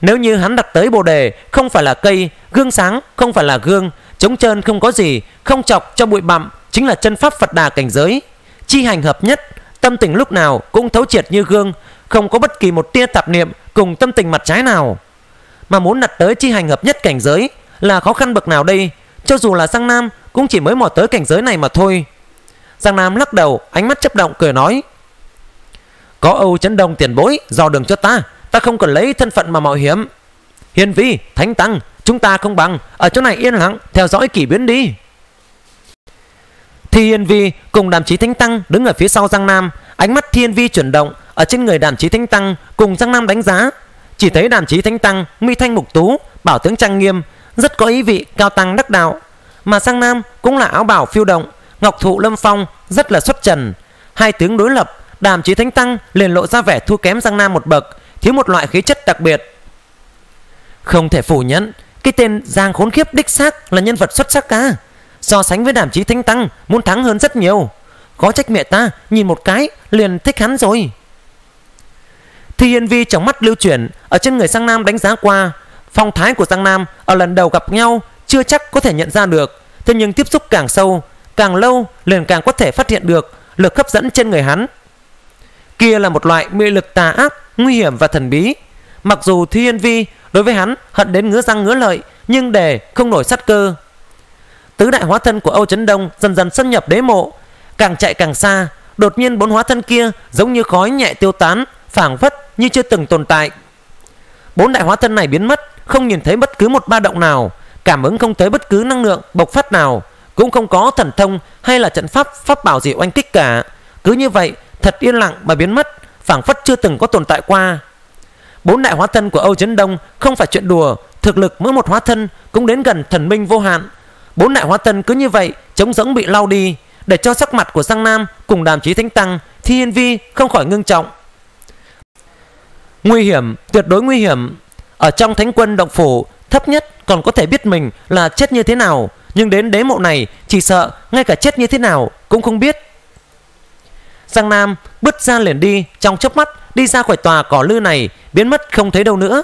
Nếu như hắn đặt tới bồ đề, không phải là cây, gương sáng, không phải là gương chống trơn không có gì, không chọc cho bụi bặm, chính là chân pháp phật đà cảnh giới. Chi hành hợp nhất, tâm tình lúc nào cũng thấu triệt như gương, không có bất kỳ một tia tạp niệm cùng tâm tình mặt trái nào. Mà muốn đặt tới chi hành hợp nhất cảnh giới là khó khăn bậc nào đây? Cho dù là sang nam cũng chỉ mới mò tới cảnh giới này mà thôi. Giang Nam lắc đầu ánh mắt chấp động cười nói Có Âu Chấn Đông tiền bối dò đường cho ta Ta không cần lấy thân phận mà mạo hiểm. Hiền vi, thánh tăng Chúng ta không bằng Ở chỗ này yên lặng Theo dõi kỷ biến đi. Thi Hiền Vi cùng đàm chí thánh tăng đứng ở phía sau Giang Nam Ánh mắt Thiên Vi chuyển động Ở trên người đàm chí thánh tăng cùng Giang Nam đánh giá. Chỉ thấy đàm chí thánh tăng Mi thanh mục tú Bảo tướng trang nghiêm Rất có ý vị cao tăng đắc đạo Mà Giang Nam cũng là áo bảo phiêu động Ngọc thụ lâm phong rất là xuất trần. Hai tướng đối lập, Đàm chí thánh tăng liền lộ ra vẻ thua kém Giang Nam một bậc, Thiếu một loại khí chất đặc biệt. Không thể phủ nhận, Cái tên Giang khốn khiếp đích xác là nhân vật xuất sắc cả So sánh với đàm chí thánh tăng, Muốn thắng hơn rất nhiều. Có trách mẹ ta, nhìn một cái, liền thích hắn rồi. Thi Yên Vi trong mắt lưu chuyển, Ở trên người Giang Nam đánh giá qua, Phong thái của Giang Nam ở lần đầu gặp nhau Chưa chắc có thể nhận ra được. Thế nhưng tiếp xúc càng sâu Càng lâu, liền càng có thể phát hiện được Lực hấp dẫn trên người hắn. Kia là một loại mê lực tà ác, Nguy hiểm và thần bí. Mặc dù thiên Vi đối với hắn hận đến ngứa răng ngứa lợi, Nhưng để không nổi sát cơ. Tứ đại hóa thân của Âu Chấn Đông dần dần xâm nhập đế mộ. Càng chạy càng xa, Đột nhiên bốn hóa thân kia giống như khói nhẹ tiêu tán, phảng phất như chưa từng tồn tại. Bốn đại hóa thân này biến mất, Không nhìn thấy bất cứ một ba động nào, Cảm ứng không tới bất cứ năng lượng bộc phát nào. Cũng không có thần thông hay là trận pháp pháp bảo gì oanh kích cả. Cứ như vậy thật yên lặng mà biến mất phảng phất chưa từng có tồn tại qua. Bốn đại hóa thân của Âu Chấn Đông không phải chuyện đùa Thực lực mỗi một hóa thân cũng đến gần thần minh vô hạn. Bốn đại hóa thân cứ như vậy chống giống bị lau đi Để cho sắc mặt của Sang Nam cùng đàm chí thánh tăng Thiên Vi không khỏi ngưng trọng. Nguy hiểm, tuyệt đối nguy hiểm. Ở trong thánh quân động phủ Thấp nhất còn có thể biết mình là chết như thế nào. Nhưng đến đế mộ này, Chỉ sợ ngay cả chết như thế nào Cũng không biết. Giang Nam bứt ra liền đi, Trong chớp mắt đi ra khỏi tòa cỏ lư này, Biến mất không thấy đâu nữa.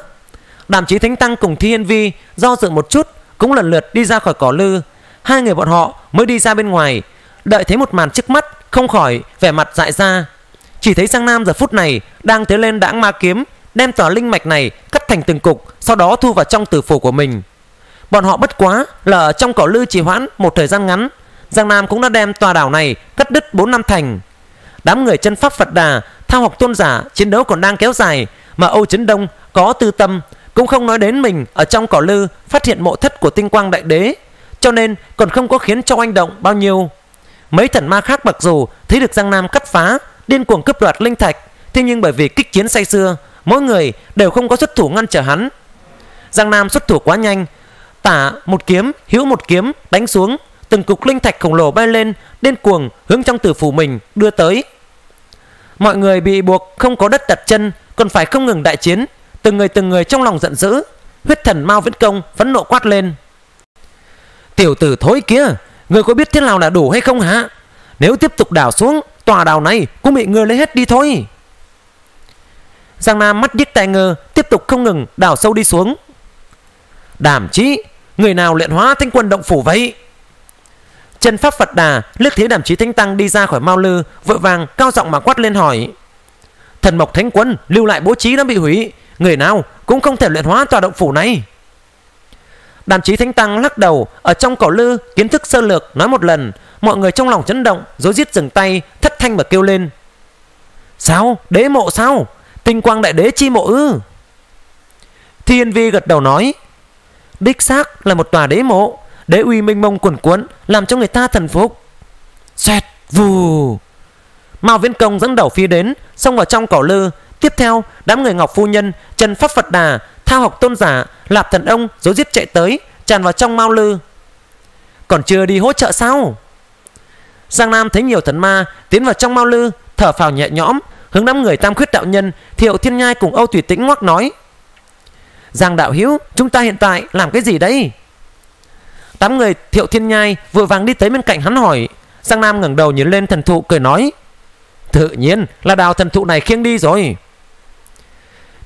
Đàm chí thánh tăng cùng Thiên Vi Do dự một chút, cũng lần lượt đi ra khỏi cỏ lư. Hai người bọn họ mới đi ra bên ngoài, Đợi thấy một màn trước mắt, Không khỏi vẻ mặt dại ra. Chỉ thấy Giang Nam giờ phút này Đang thế lên đãng ma kiếm, Đem tòa linh mạch này cắt thành từng cục, Sau đó thu vào trong tử phủ của mình. Bọn họ bất quá là ở trong cỏ lư trì hoãn Một thời gian ngắn. Giang Nam cũng đã đem tòa đảo này cắt đứt 4 năm thành. Đám người chân pháp Phật Đà, Thao học tôn giả chiến đấu còn đang kéo dài, Mà Âu Chấn Đông có tư tâm, cũng không nói đến mình ở trong cỏ lư phát hiện mộ thất của tinh quang đại đế, cho nên còn không có khiến cho anh động bao nhiêu. Mấy thần ma khác mặc dù thấy được giang nam cắt phá, điên cuồng cướp đoạt linh thạch, thế nhưng bởi vì kích chiến say xưa, mỗi người đều không có xuất thủ ngăn trở hắn. Giang nam xuất thủ quá nhanh tả một kiếm, hữu một kiếm, đánh xuống. Từng cục linh thạch khổng lồ bay lên, điên cuồng hướng trong tử phủ mình đưa tới. Mọi người bị buộc không có đất đặt chân, còn phải không ngừng đại chiến. Từng người từng người trong lòng giận dữ, Huyết thần Mao Viễn Công phẫn nộ quát lên. Tiểu tử thối kia Người có biết thế nào là đủ hay không hả? Nếu tiếp tục đào xuống, Tòa đào này cũng bị người lấy hết đi thôi. Giang Nam mắt điếc tai ngơ, Tiếp tục không ngừng đào sâu đi xuống. Đảm chí Người nào luyện hóa thanh quân động phủ vậy? Chân pháp Phật Đà liếc thấy đảm chí thánh tăng đi ra khỏi Mao Lư, Vội vàng cao giọng mà quát lên hỏi. Thần mộc thánh quân, lưu lại bố trí đã bị hủy, Người nào cũng không thể luyện hóa tòa động phủ này. Đàm chí thánh tăng lắc đầu, Ở trong cổ lư, kiến thức sơ lược, nói một lần, Mọi người trong lòng chấn động Dối giết dừng tay, thất thanh mà kêu lên. Sao? Đế mộ sao? Tinh quang đại đế chi mộ ư? Thiên vi gật đầu nói Đích xác là một tòa đế mộ Đế uy minh mông cuồn cuốn Làm cho người ta thần phục Xoẹt vù Mao Viễn Công dẫn đầu phía đến Xông vào trong cỏ lư Tiếp theo, đám người Ngọc Phu Nhân, Trần Pháp Phật Đà, Thao học tôn giả, Lạp Thần Ông dối giết chạy tới, tràn vào trong mau lư. Còn chưa đi hỗ trợ sao? Giang Nam thấy nhiều thần ma tiến vào trong mau lư, thở phào nhẹ nhõm, hướng đám người Tam Khuyết đạo nhân, Thiệu Thiên Nhai cùng Âu Tùy Tĩnh ngoắc nói: "Giang đạo hữu, chúng ta hiện tại làm cái gì đấy? Tám người Thiệu Thiên Nhai vội vàng đi tới bên cạnh hắn hỏi. Giang Nam ngẩng đầu nhìn lên thần thụ cười nói: Tự nhiên là đào thần thụ này khiêng đi rồi.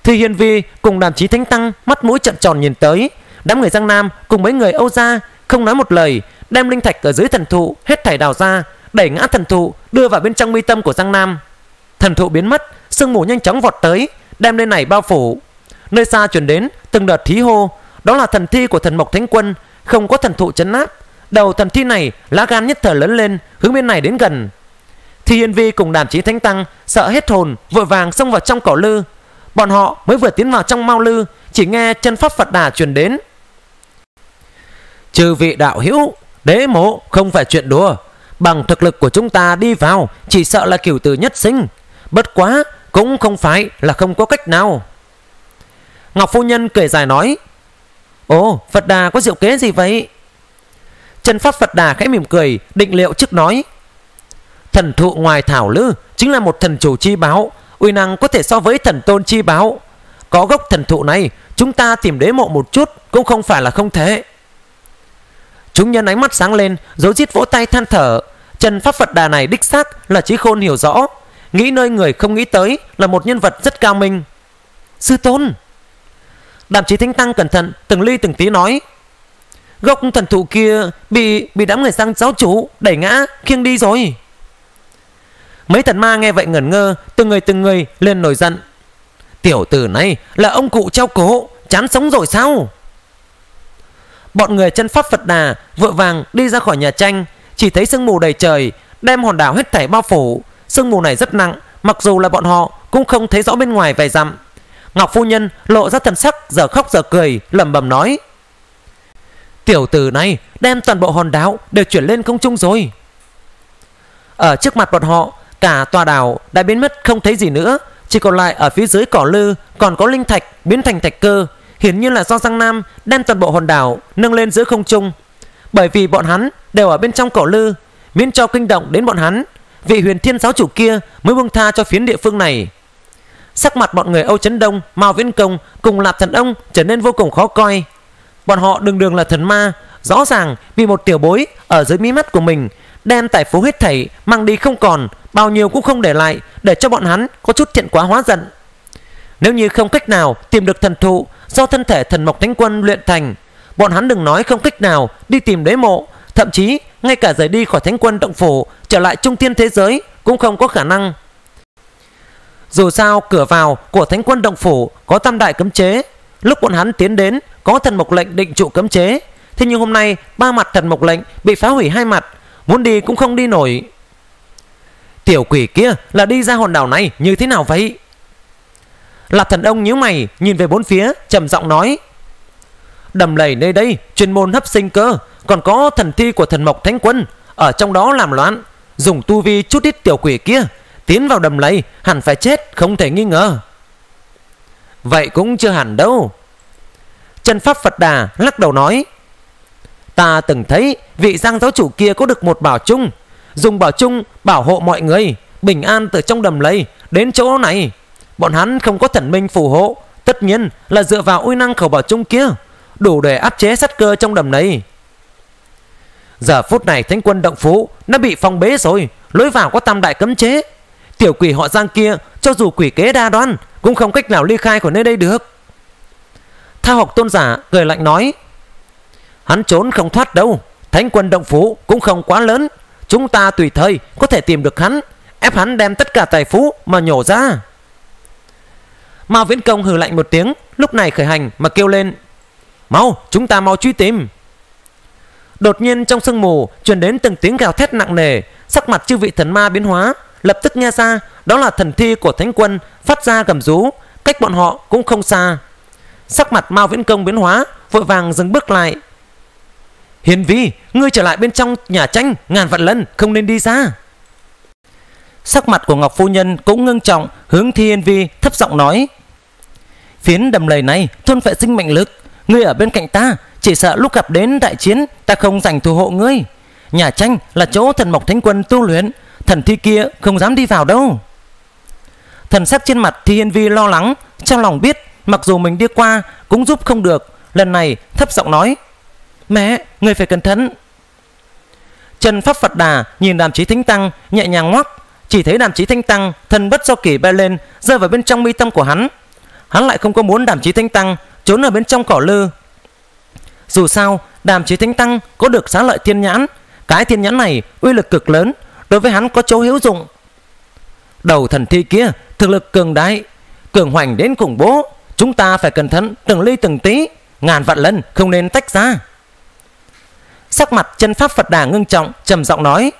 Thi Hiên Vi cùng đàm chí thánh tăng mắt mũi trận tròn nhìn tới. Đám người Giang Nam cùng mấy người Âu gia không nói một lời Đem linh thạch ở dưới thần thụ hết thảy đào ra Đẩy ngã thần thụ đưa vào bên trong mi tâm của Giang Nam. Thần thụ biến mất Sương mù nhanh chóng vọt tới Đem lên này bao phủ. Nơi xa truyền đến từng đợt thí hô. Đó là thần thi của thần Mộc Thánh Quân, Không có thần thụ chấn áp. Đầu thần thi này, lá gan nhất thời lớn lên, Hướng bên này đến gần. Thi Hiên Vi cùng đàm chí thánh tăng Sợ hết hồn, vội vàng xông vào trong cỏ lư. Bọn họ mới vừa tiến vào trong mau lư, Chỉ nghe chân pháp Phật Đà truyền đến. Trừ vị đạo hữu, Đế mộ không phải chuyện đùa. Bằng thực lực của chúng ta đi vào, Chỉ sợ là kiểu từ nhất sinh. Bất quá cũng không phải là không có cách nào. Ngọc Phu Nhân cười dài nói, Ồ, Phật Đà có diệu kế gì vậy? Chân Pháp Phật Đà khẽ mỉm cười, Định liệu trước nói, Thần thụ ngoài thảo lư Chính là một thần chủ chi báo, Uy năng có thể so với thần tôn chi báo. Có gốc thần thụ này, Chúng ta tìm đế mộ một chút Cũng không phải là không thể. Chúng nhân ánh mắt sáng lên, Dấu giết vỗ tay than thở Trần Pháp Phật Đà này đích xác là trí khôn hiểu rõ, Nghĩ nơi người không nghĩ tới Là một nhân vật rất cao minh. Sư tôn Đàm chí thánh tăng cẩn thận, từng ly từng tí nói. Gốc thần thụ kia Bị bị đám người sang giáo chủ Đẩy ngã, khiêng đi rồi. Mấy thần ma nghe vậy ngẩn ngơ, Từng người từng người lên nổi giận. Tiểu tử này là ông cụ treo cổ, Chán sống rồi sao? Bọn người chân pháp Phật Đà Vội vàng đi ra khỏi nhà tranh, Chỉ thấy sương mù đầy trời, Đem hòn đảo hết thảy bao phủ. Sương mù này rất nặng, Mặc dù là bọn họ cũng không thấy rõ bên ngoài vài dặm. Ngọc phu nhân lộ ra thần sắc, giờ khóc giờ cười, lẩm bẩm nói. Tiểu tử này đem toàn bộ hòn đảo đều chuyển lên không trung rồi. Ở trước mặt bọn họ, Cả tòa đảo đã biến mất không thấy gì nữa. Chỉ còn lại ở phía dưới cỏ lư Còn có linh thạch biến thành thạch cơ. Hiển nhiên là do Giang Nam đem toàn bộ hòn đảo Nâng lên giữa không trung. Bởi vì bọn hắn đều ở bên trong cỏ lư, Miễn cho kinh động đến bọn hắn. Vị huyền thiên giáo chủ kia mới buông tha cho phiến địa phương này. Sắc mặt bọn người Âu Chấn Đông, Mao Viễn Công cùng Lạp Thần Ông Trở nên vô cùng khó coi. Bọn họ đường đường là thần ma, Rõ ràng vì một tiểu bối ở dưới mí mắt của mình Đem tài phú hết thảy Mang đi không còn, Bao nhiêu cũng không để lại Để cho bọn hắn có chút thiện quá hóa giận. Nếu như không cách nào tìm được thần thụ Do thân thể thần mộc thánh quân luyện thành, Bọn hắn đừng nói không cách nào đi tìm đế mộ, Thậm chí ngay cả rời đi khỏi thánh quân động phủ Trở lại trung thiên thế giới Cũng không có khả năng. Dù sao, cửa vào của thánh quân động phủ Có tam đại cấm chế. Lúc bọn hắn tiến đến, có thần mộc lệnh định trụ cấm chế. Thế nhưng hôm nay, ba mặt thần mộc lệnh bị phá hủy hai mặt Muốn đi cũng không đi nổi. Tiểu quỷ kia là đi ra hòn đảo này như thế nào vậy? Lạp thần ông nhíu mày, nhìn về bốn phía, trầm giọng nói. Đầm lầy nơi đây, chuyên môn hấp sinh cơ, Còn có thần thi của thần mộc thánh quân, Ở trong đó làm loạn. Dùng tu vi chút ít tiểu quỷ kia Tiến vào đầm lầy, hẳn phải chết, không thể nghi ngờ. Vậy cũng chưa hẳn đâu. Chân Pháp Phật Đà lắc đầu nói, Ta từng thấy vị giang giáo chủ kia có được một bảo chung, Dùng bảo chung bảo hộ mọi người, Bình an từ trong đầm lầy đến chỗ này. Bọn hắn không có thần minh phù hộ, Tất nhiên là dựa vào uy năng khẩu bảo chung kia, Đủ để áp chế sát cơ trong đầm này Giờ phút này thánh quân động phú Nó bị phong bế rồi, Lối vào có tam đại cấm chế. Tiểu quỷ họ giang kia, Cho dù quỷ kế đa đoan, Cũng không cách nào ly khai khỏi nơi đây được. Thao học tôn giả cười lạnh nói, Hắn trốn không thoát đâu, Thánh quân động phú cũng không quá lớn, Chúng ta tùy thời có thể tìm được hắn, Ép hắn đem tất cả tài phú mà nhổ ra. Mao Viễn Công hừ lạnh một tiếng, Lúc này khởi hành mà kêu lên, Mau, chúng ta mau truy tìm. Đột nhiên trong sương mù truyền đến từng tiếng gào thét nặng nề, Sắc mặt chư vị thần ma biến hóa Lập tức nghe ra đó là thần thi của thánh quân, Phát ra gầm rú, Cách bọn họ cũng không xa. Sắc mặt Mao Viễn Công biến hóa, Vội vàng dừng bước lại. Hiền Vi, Ngươi trở lại bên trong nhà tranh Ngàn vạn lần, không nên đi ra. Sắc mặt của Ngọc Phu Nhân cũng ngưng trọng, Hướng Thi hiền Vi thấp giọng nói, Phiến đầm lầy này, thôn vệ sinh mệnh lực, Ngươi ở bên cạnh ta, Chỉ sợ lúc gặp đến đại chiến, Ta không dành thủ hộ ngươi. Nhà tranh là chỗ thần mộc thánh quân tu luyện Thần thi kia không dám đi vào đâu. Thần sắc trên mặt Thi Hiên Vi lo lắng Trong lòng biết Mặc dù mình đi qua cũng giúp không được. Lần này thấp giọng nói Mẹ, người phải cẩn thận. Trần Pháp Phật Đà nhìn đàm chí thánh tăng nhẹ nhàng ngoắc Chỉ thấy đàm chí thanh tăng thân bất do kỷ bay lên Rơi vào bên trong mi tâm của hắn. Hắn lại không có muốn đàm chí thanh tăng Trốn ở bên trong cỏ lư Dù sao đàm chí thanh tăng có được xá lợi thiên nhãn. Cái thiên nhãn này uy lực cực lớn Đối với hắn có chỗ hữu dụng. Đầu thần thi kia, thực lực cường đại, Cường hoành đến khủng bố. Chúng ta phải cẩn thận, từng ly từng tí, Ngàn vạn lần không nên tách ra. Sắc mặt chân pháp Phật Đà ngưng trọng, trầm giọng nói,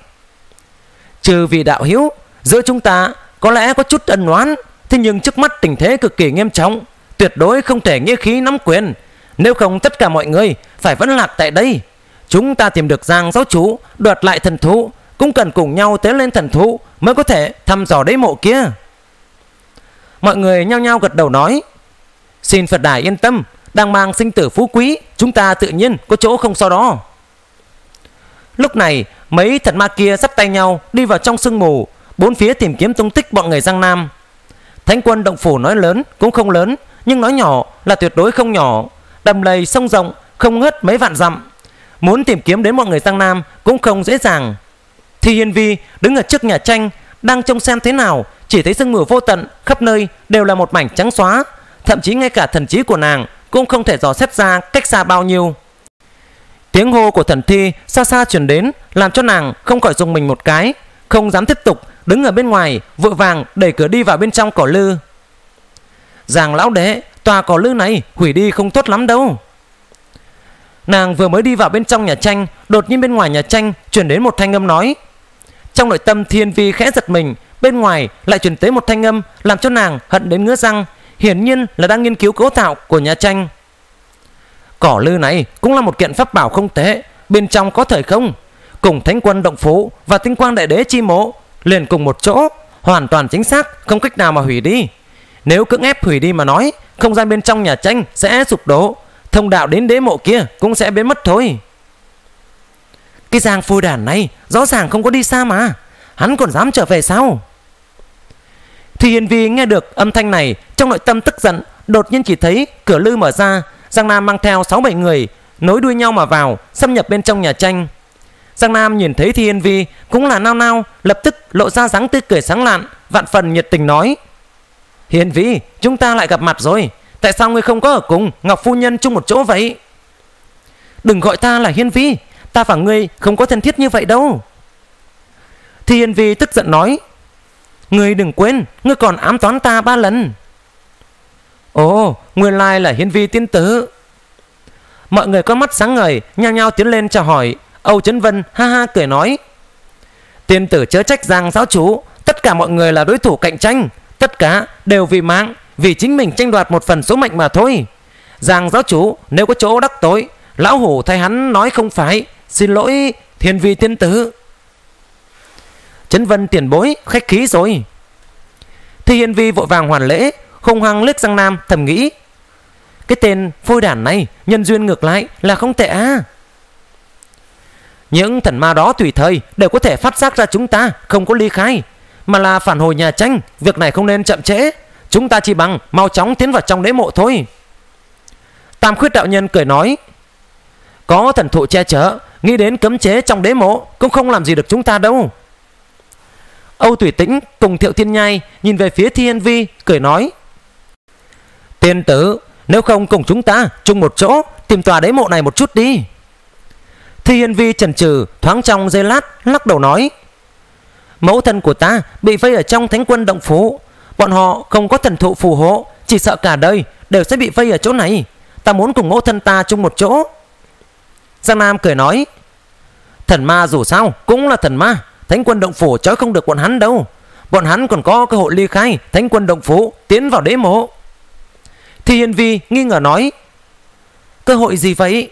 Trừ vì đạo hữu, Giữa chúng ta có lẽ có chút ân oán, Thế nhưng trước mắt tình thế cực kỳ nghiêm trọng, Tuyệt đối không thể nghĩa khí nắm quyền. Nếu không tất cả mọi người Phải vẫn lạc tại đây. Chúng ta tìm được Giang giáo chủ, Đoạt lại thần thú cũng cần cùng nhau tiến lên thần thú Mới có thể thăm dò đế mộ kia. Mọi người nhao nhao gật đầu nói, Xin Phật Đài yên tâm, Đang mang sinh tử phú quý, Chúng ta tự nhiên có chỗ không so đó Lúc này, mấy thần ma kia sắp tay nhau Đi vào trong sương mù, Bốn phía tìm kiếm tung tích bọn người Giang Nam. Thánh quân động phủ nói lớn cũng không lớn, Nhưng nói nhỏ là tuyệt đối không nhỏ, Đầm lầy sông rộng, không ngớt mấy vạn dặm. Muốn tìm kiếm đến mọi người Giang Nam Cũng không dễ dàng. Thi Hiên Vi đứng ở trước nhà tranh, Đang trông xem thế nào. Chỉ thấy sương mù vô tận, khắp nơi đều là một mảnh trắng xóa. Thậm chí ngay cả thần trí của nàng Cũng không thể dò xét ra cách xa bao nhiêu. Tiếng hô của thần thi xa xa chuyển đến, Làm cho nàng không khỏi dùng mình một cái, Không dám tiếp tục Đứng ở bên ngoài, vội vàng đẩy cửa đi vào bên trong cỏ lư. Giàng lão đế, Tòa cỏ lư này hủy đi không tốt lắm đâu. Nàng vừa mới đi vào bên trong nhà tranh, Đột nhiên bên ngoài nhà tranh Chuyển đến một thanh âm nói trong nội tâm thiên vi khẽ giật mình, Bên ngoài lại truyền tới một thanh âm Làm cho nàng hận đến ngứa răng. Hiển nhiên là đang nghiên cứu cấu tạo của nhà tranh. Cỏ lư này cũng là một kiện pháp bảo không tệ, Bên trong có thời không? Cùng thánh quân động phố Và tinh quang đại đế chi mộ liền cùng một chỗ, Hoàn toàn chính xác, Không cách nào mà hủy đi. Nếu cưỡng ép hủy đi mà nói, Không gian bên trong nhà tranh sẽ sụp đổ, Thông đạo đến đế mộ kia cũng sẽ biến mất thôi. Cái giang phôi đàn này Rõ ràng không có đi xa mà. Hắn còn dám trở về sao? Thì Hiền Vi nghe được âm thanh này Trong nội tâm tức giận Đột nhiên chỉ thấy cửa lư mở ra Giang Nam mang theo 6-7 người Nối đuôi nhau mà vào Xâm nhập bên trong nhà tranh. Giang Nam nhìn thấy Thi Hiên Vi cũng là nao nao, lập tức lộ ra dáng tươi cười sáng lạn, vạn phần nhiệt tình nói: "Hiên Vi, chúng ta lại gặp mặt rồi, tại sao ngươi không có ở cùng Ngọc phu nhân chung một chỗ vậy?" "Đừng gọi ta là Hiên Vi, ta và ngươi không có thân thiết như vậy đâu." Thi Vi tức giận nói: "Ngươi đừng quên, ngươi còn ám toán ta ba lần." "Ồ, nguyên lai là Hiên Vi tiên tử." Mọi người có mắt sáng ngời, nhao nhao tiến lên chào hỏi, Âu Chấn Vân ha ha cười nói Tiên tử chớ trách Giang giáo chủ Tất cả mọi người là đối thủ cạnh tranh Tất cả đều vì mạng Vì chính mình tranh đoạt một phần số mệnh mà thôi Giang giáo chủ nếu có chỗ đắc tội Lão hủ thay hắn nói không phải Xin lỗi, thiên vi tiên tử. Chấn Vân tiền bối, khách khí rồi. Thi Hiên Vi vội vàng hoàn lễ Không hăng liếc sang Nam, thầm nghĩ, Cái tên phôi đản này, Nhân duyên ngược lại là không tệ à những thần ma đó tùy thời đều có thể phát giác ra chúng ta không có ly khai, Mà là phản hồi nhà tranh, Việc này không nên chậm trễ. Chúng ta chỉ bằng mau chóng tiến vào trong đế mộ thôi. Tam khuyết đạo nhân cười nói có thần thụ che chở, Nghĩ đến cấm chế trong đế mộ, Cũng không làm gì được chúng ta đâu. Âu Tùy Tĩnh cùng Thiệu Thiên Nhai Nhìn về phía Thiên Vi, cười nói, Tiên tử, Nếu không cùng chúng ta chung một chỗ, Tìm tòa đế mộ này một chút đi. Thi Hiên Vi chần chừ, thoáng trong giây lát, lắc đầu nói, Mẫu thân của ta bị vây ở trong thánh quân động phủ, Bọn họ không có thần thụ phù hộ, Chỉ sợ cả đời đều sẽ bị vây ở chỗ này. Ta muốn cùng mẫu thân ta chung một chỗ. Giang Nam cười nói, Thần ma dù sao cũng là thần ma, Thánh quân động phủ chói không được bọn hắn đâu. Bọn hắn còn có cơ hội ly khai, Thánh quân động phủ tiến vào đế mộ. Thi Hiên Vi nghi ngờ nói, Cơ hội gì vậy?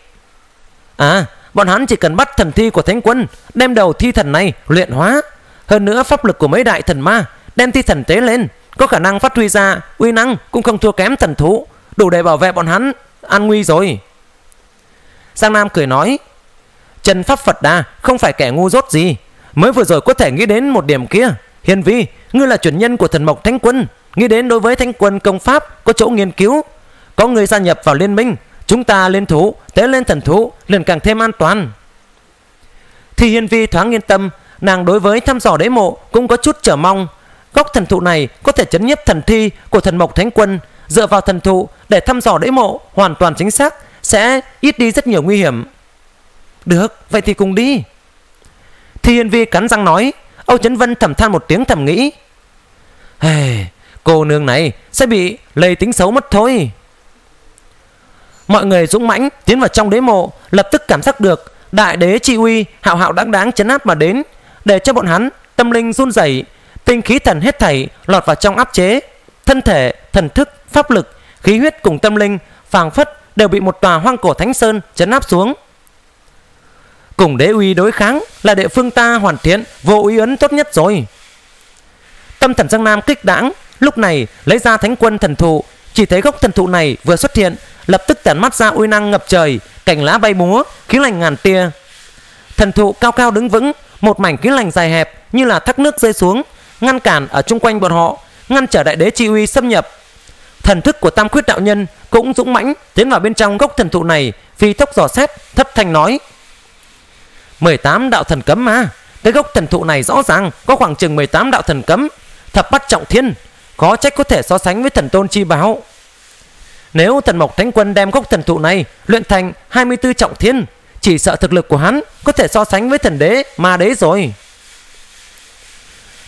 À Bọn hắn chỉ cần bắt thần thi của thánh quân, Đem đầu thi thần này luyện hóa. Hơn nữa pháp lực của mấy đại thần ma Đem thi thần tế lên, Có khả năng phát huy ra uy năng cũng không thua kém thần thú. Đủ để bảo vệ bọn hắn An nguy rồi. Giang Nam cười nói Trần Pháp Phật Đà không phải kẻ ngu dốt gì. Mới vừa rồi có thể nghĩ đến một điểm kia. Hiền Vi, Ngươi là chuẩn nhân của thần mộc thánh quân. Nghĩ đến đối với thánh quân công pháp Có chỗ nghiên cứu. Có người gia nhập vào liên minh, Chúng ta lên thủ, Tế lên thần thú, liền càng thêm an toàn. Thì Hiên Vi thoáng yên tâm, Nàng đối với thăm dò đế mộ Cũng có chút chờ mong. Góc thần thụ này có thể chấn nhiếp thần thi Của thần mộc thánh quân. Dựa vào thần thụ để thăm dò đế mộ Hoàn toàn chính xác sẽ ít đi rất nhiều nguy hiểm. Được vậy thì cùng đi. Thi Hiên Vi cắn răng nói. Âu Chấn Vân thầm than một tiếng thầm nghĩ. Hey, Cô nương này sẽ bị lây tính xấu mất thôi. Mọi người dũng mãnh tiến vào trong đế mộ, lập tức cảm giác được đại đế chi uy hạo hạo đáng đáng chấn áp mà đến, để cho bọn hắn tâm linh run rẩy, tinh khí thần hết thảy lọt vào trong áp chế, thân thể, thần thức, pháp lực, khí huyết cùng tâm linh phảng phất đều bị một tòa hoang cổ thánh sơn chấn áp xuống. Cùng đế uy đối kháng là địa phương ta hoàn thiện vô uy ấn tốt nhất rồi. Tâm thần Giang Nam kích đãng, lúc này lấy ra thánh quân thần thụ, chỉ thấy gốc thần thụ này vừa xuất hiện, lập tức tản mắt ra uy năng ngập trời, cành lá bay múa, khí lành ngàn tia. Thần thụ cao cao đứng vững, một mảnh khí lành dài hẹp như là thác nước rơi xuống, ngăn cản ở chung quanh bọn họ, ngăn trở đại đế chi uy xâm nhập. Thần thức của Tam Khuyết đạo nhân cũng dũng mãnh tiến vào bên trong gốc thần thụ này, phi tốc dò xét, thất thanh nói: 18 đạo thần cấm mà, cái gốc thần thụ này rõ ràng có khoảng chừng 18 đạo thần cấm, thập bắt trọng thiên, khó trách có thể so sánh với thần tôn chi báo. Nếu thần mộc thánh quân đem gốc thần thụ này luyện thành 24 trọng thiên, chỉ sợ thực lực của hắn có thể so sánh với thần đế ma đế rồi.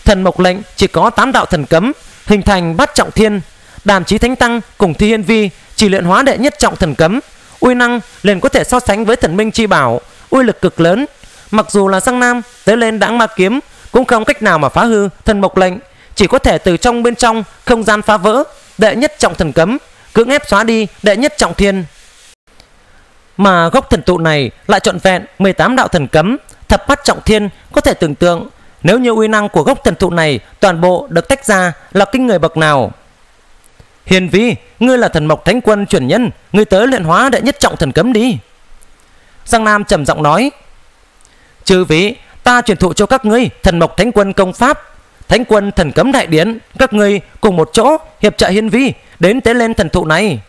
Thần mộc lệnh chỉ có 8 đạo thần cấm, hình thành bắt trọng thiên, đàm chí thánh tăng cùng thi hiên vi chỉ luyện hóa đệ nhất trọng thần cấm, uy năng liền có thể so sánh với thần minh chi bảo, uy lực cực lớn. Mặc dù là sang nam tới lên đãng ma kiếm cũng không cách nào mà phá hư thần mộc lệnh, chỉ có thể từ trong bên trong không gian phá vỡ đệ nhất trọng thần cấm, cưỡng ép xóa đi đệ nhất trọng thiên. Mà gốc thần tụ này lại trọn vẹn 18 đạo thần cấm, thập bát trọng thiên có thể tưởng tượng nếu như uy năng của gốc thần thụ này toàn bộ được tách ra là kinh người bậc nào. Hiền Vi, ngươi là thần mộc thánh quân chuyển nhân, ngươi tới luyện hóa đệ nhất trọng thần cấm đi. Giang Nam trầm giọng nói, chư vị, ta truyền thụ cho các ngươi thần mộc thánh quân công pháp, thánh quân thần cấm đại điển, các ngươi cùng một chỗ hiệp trợ Hiền Vi đến tế lên thần thụ này.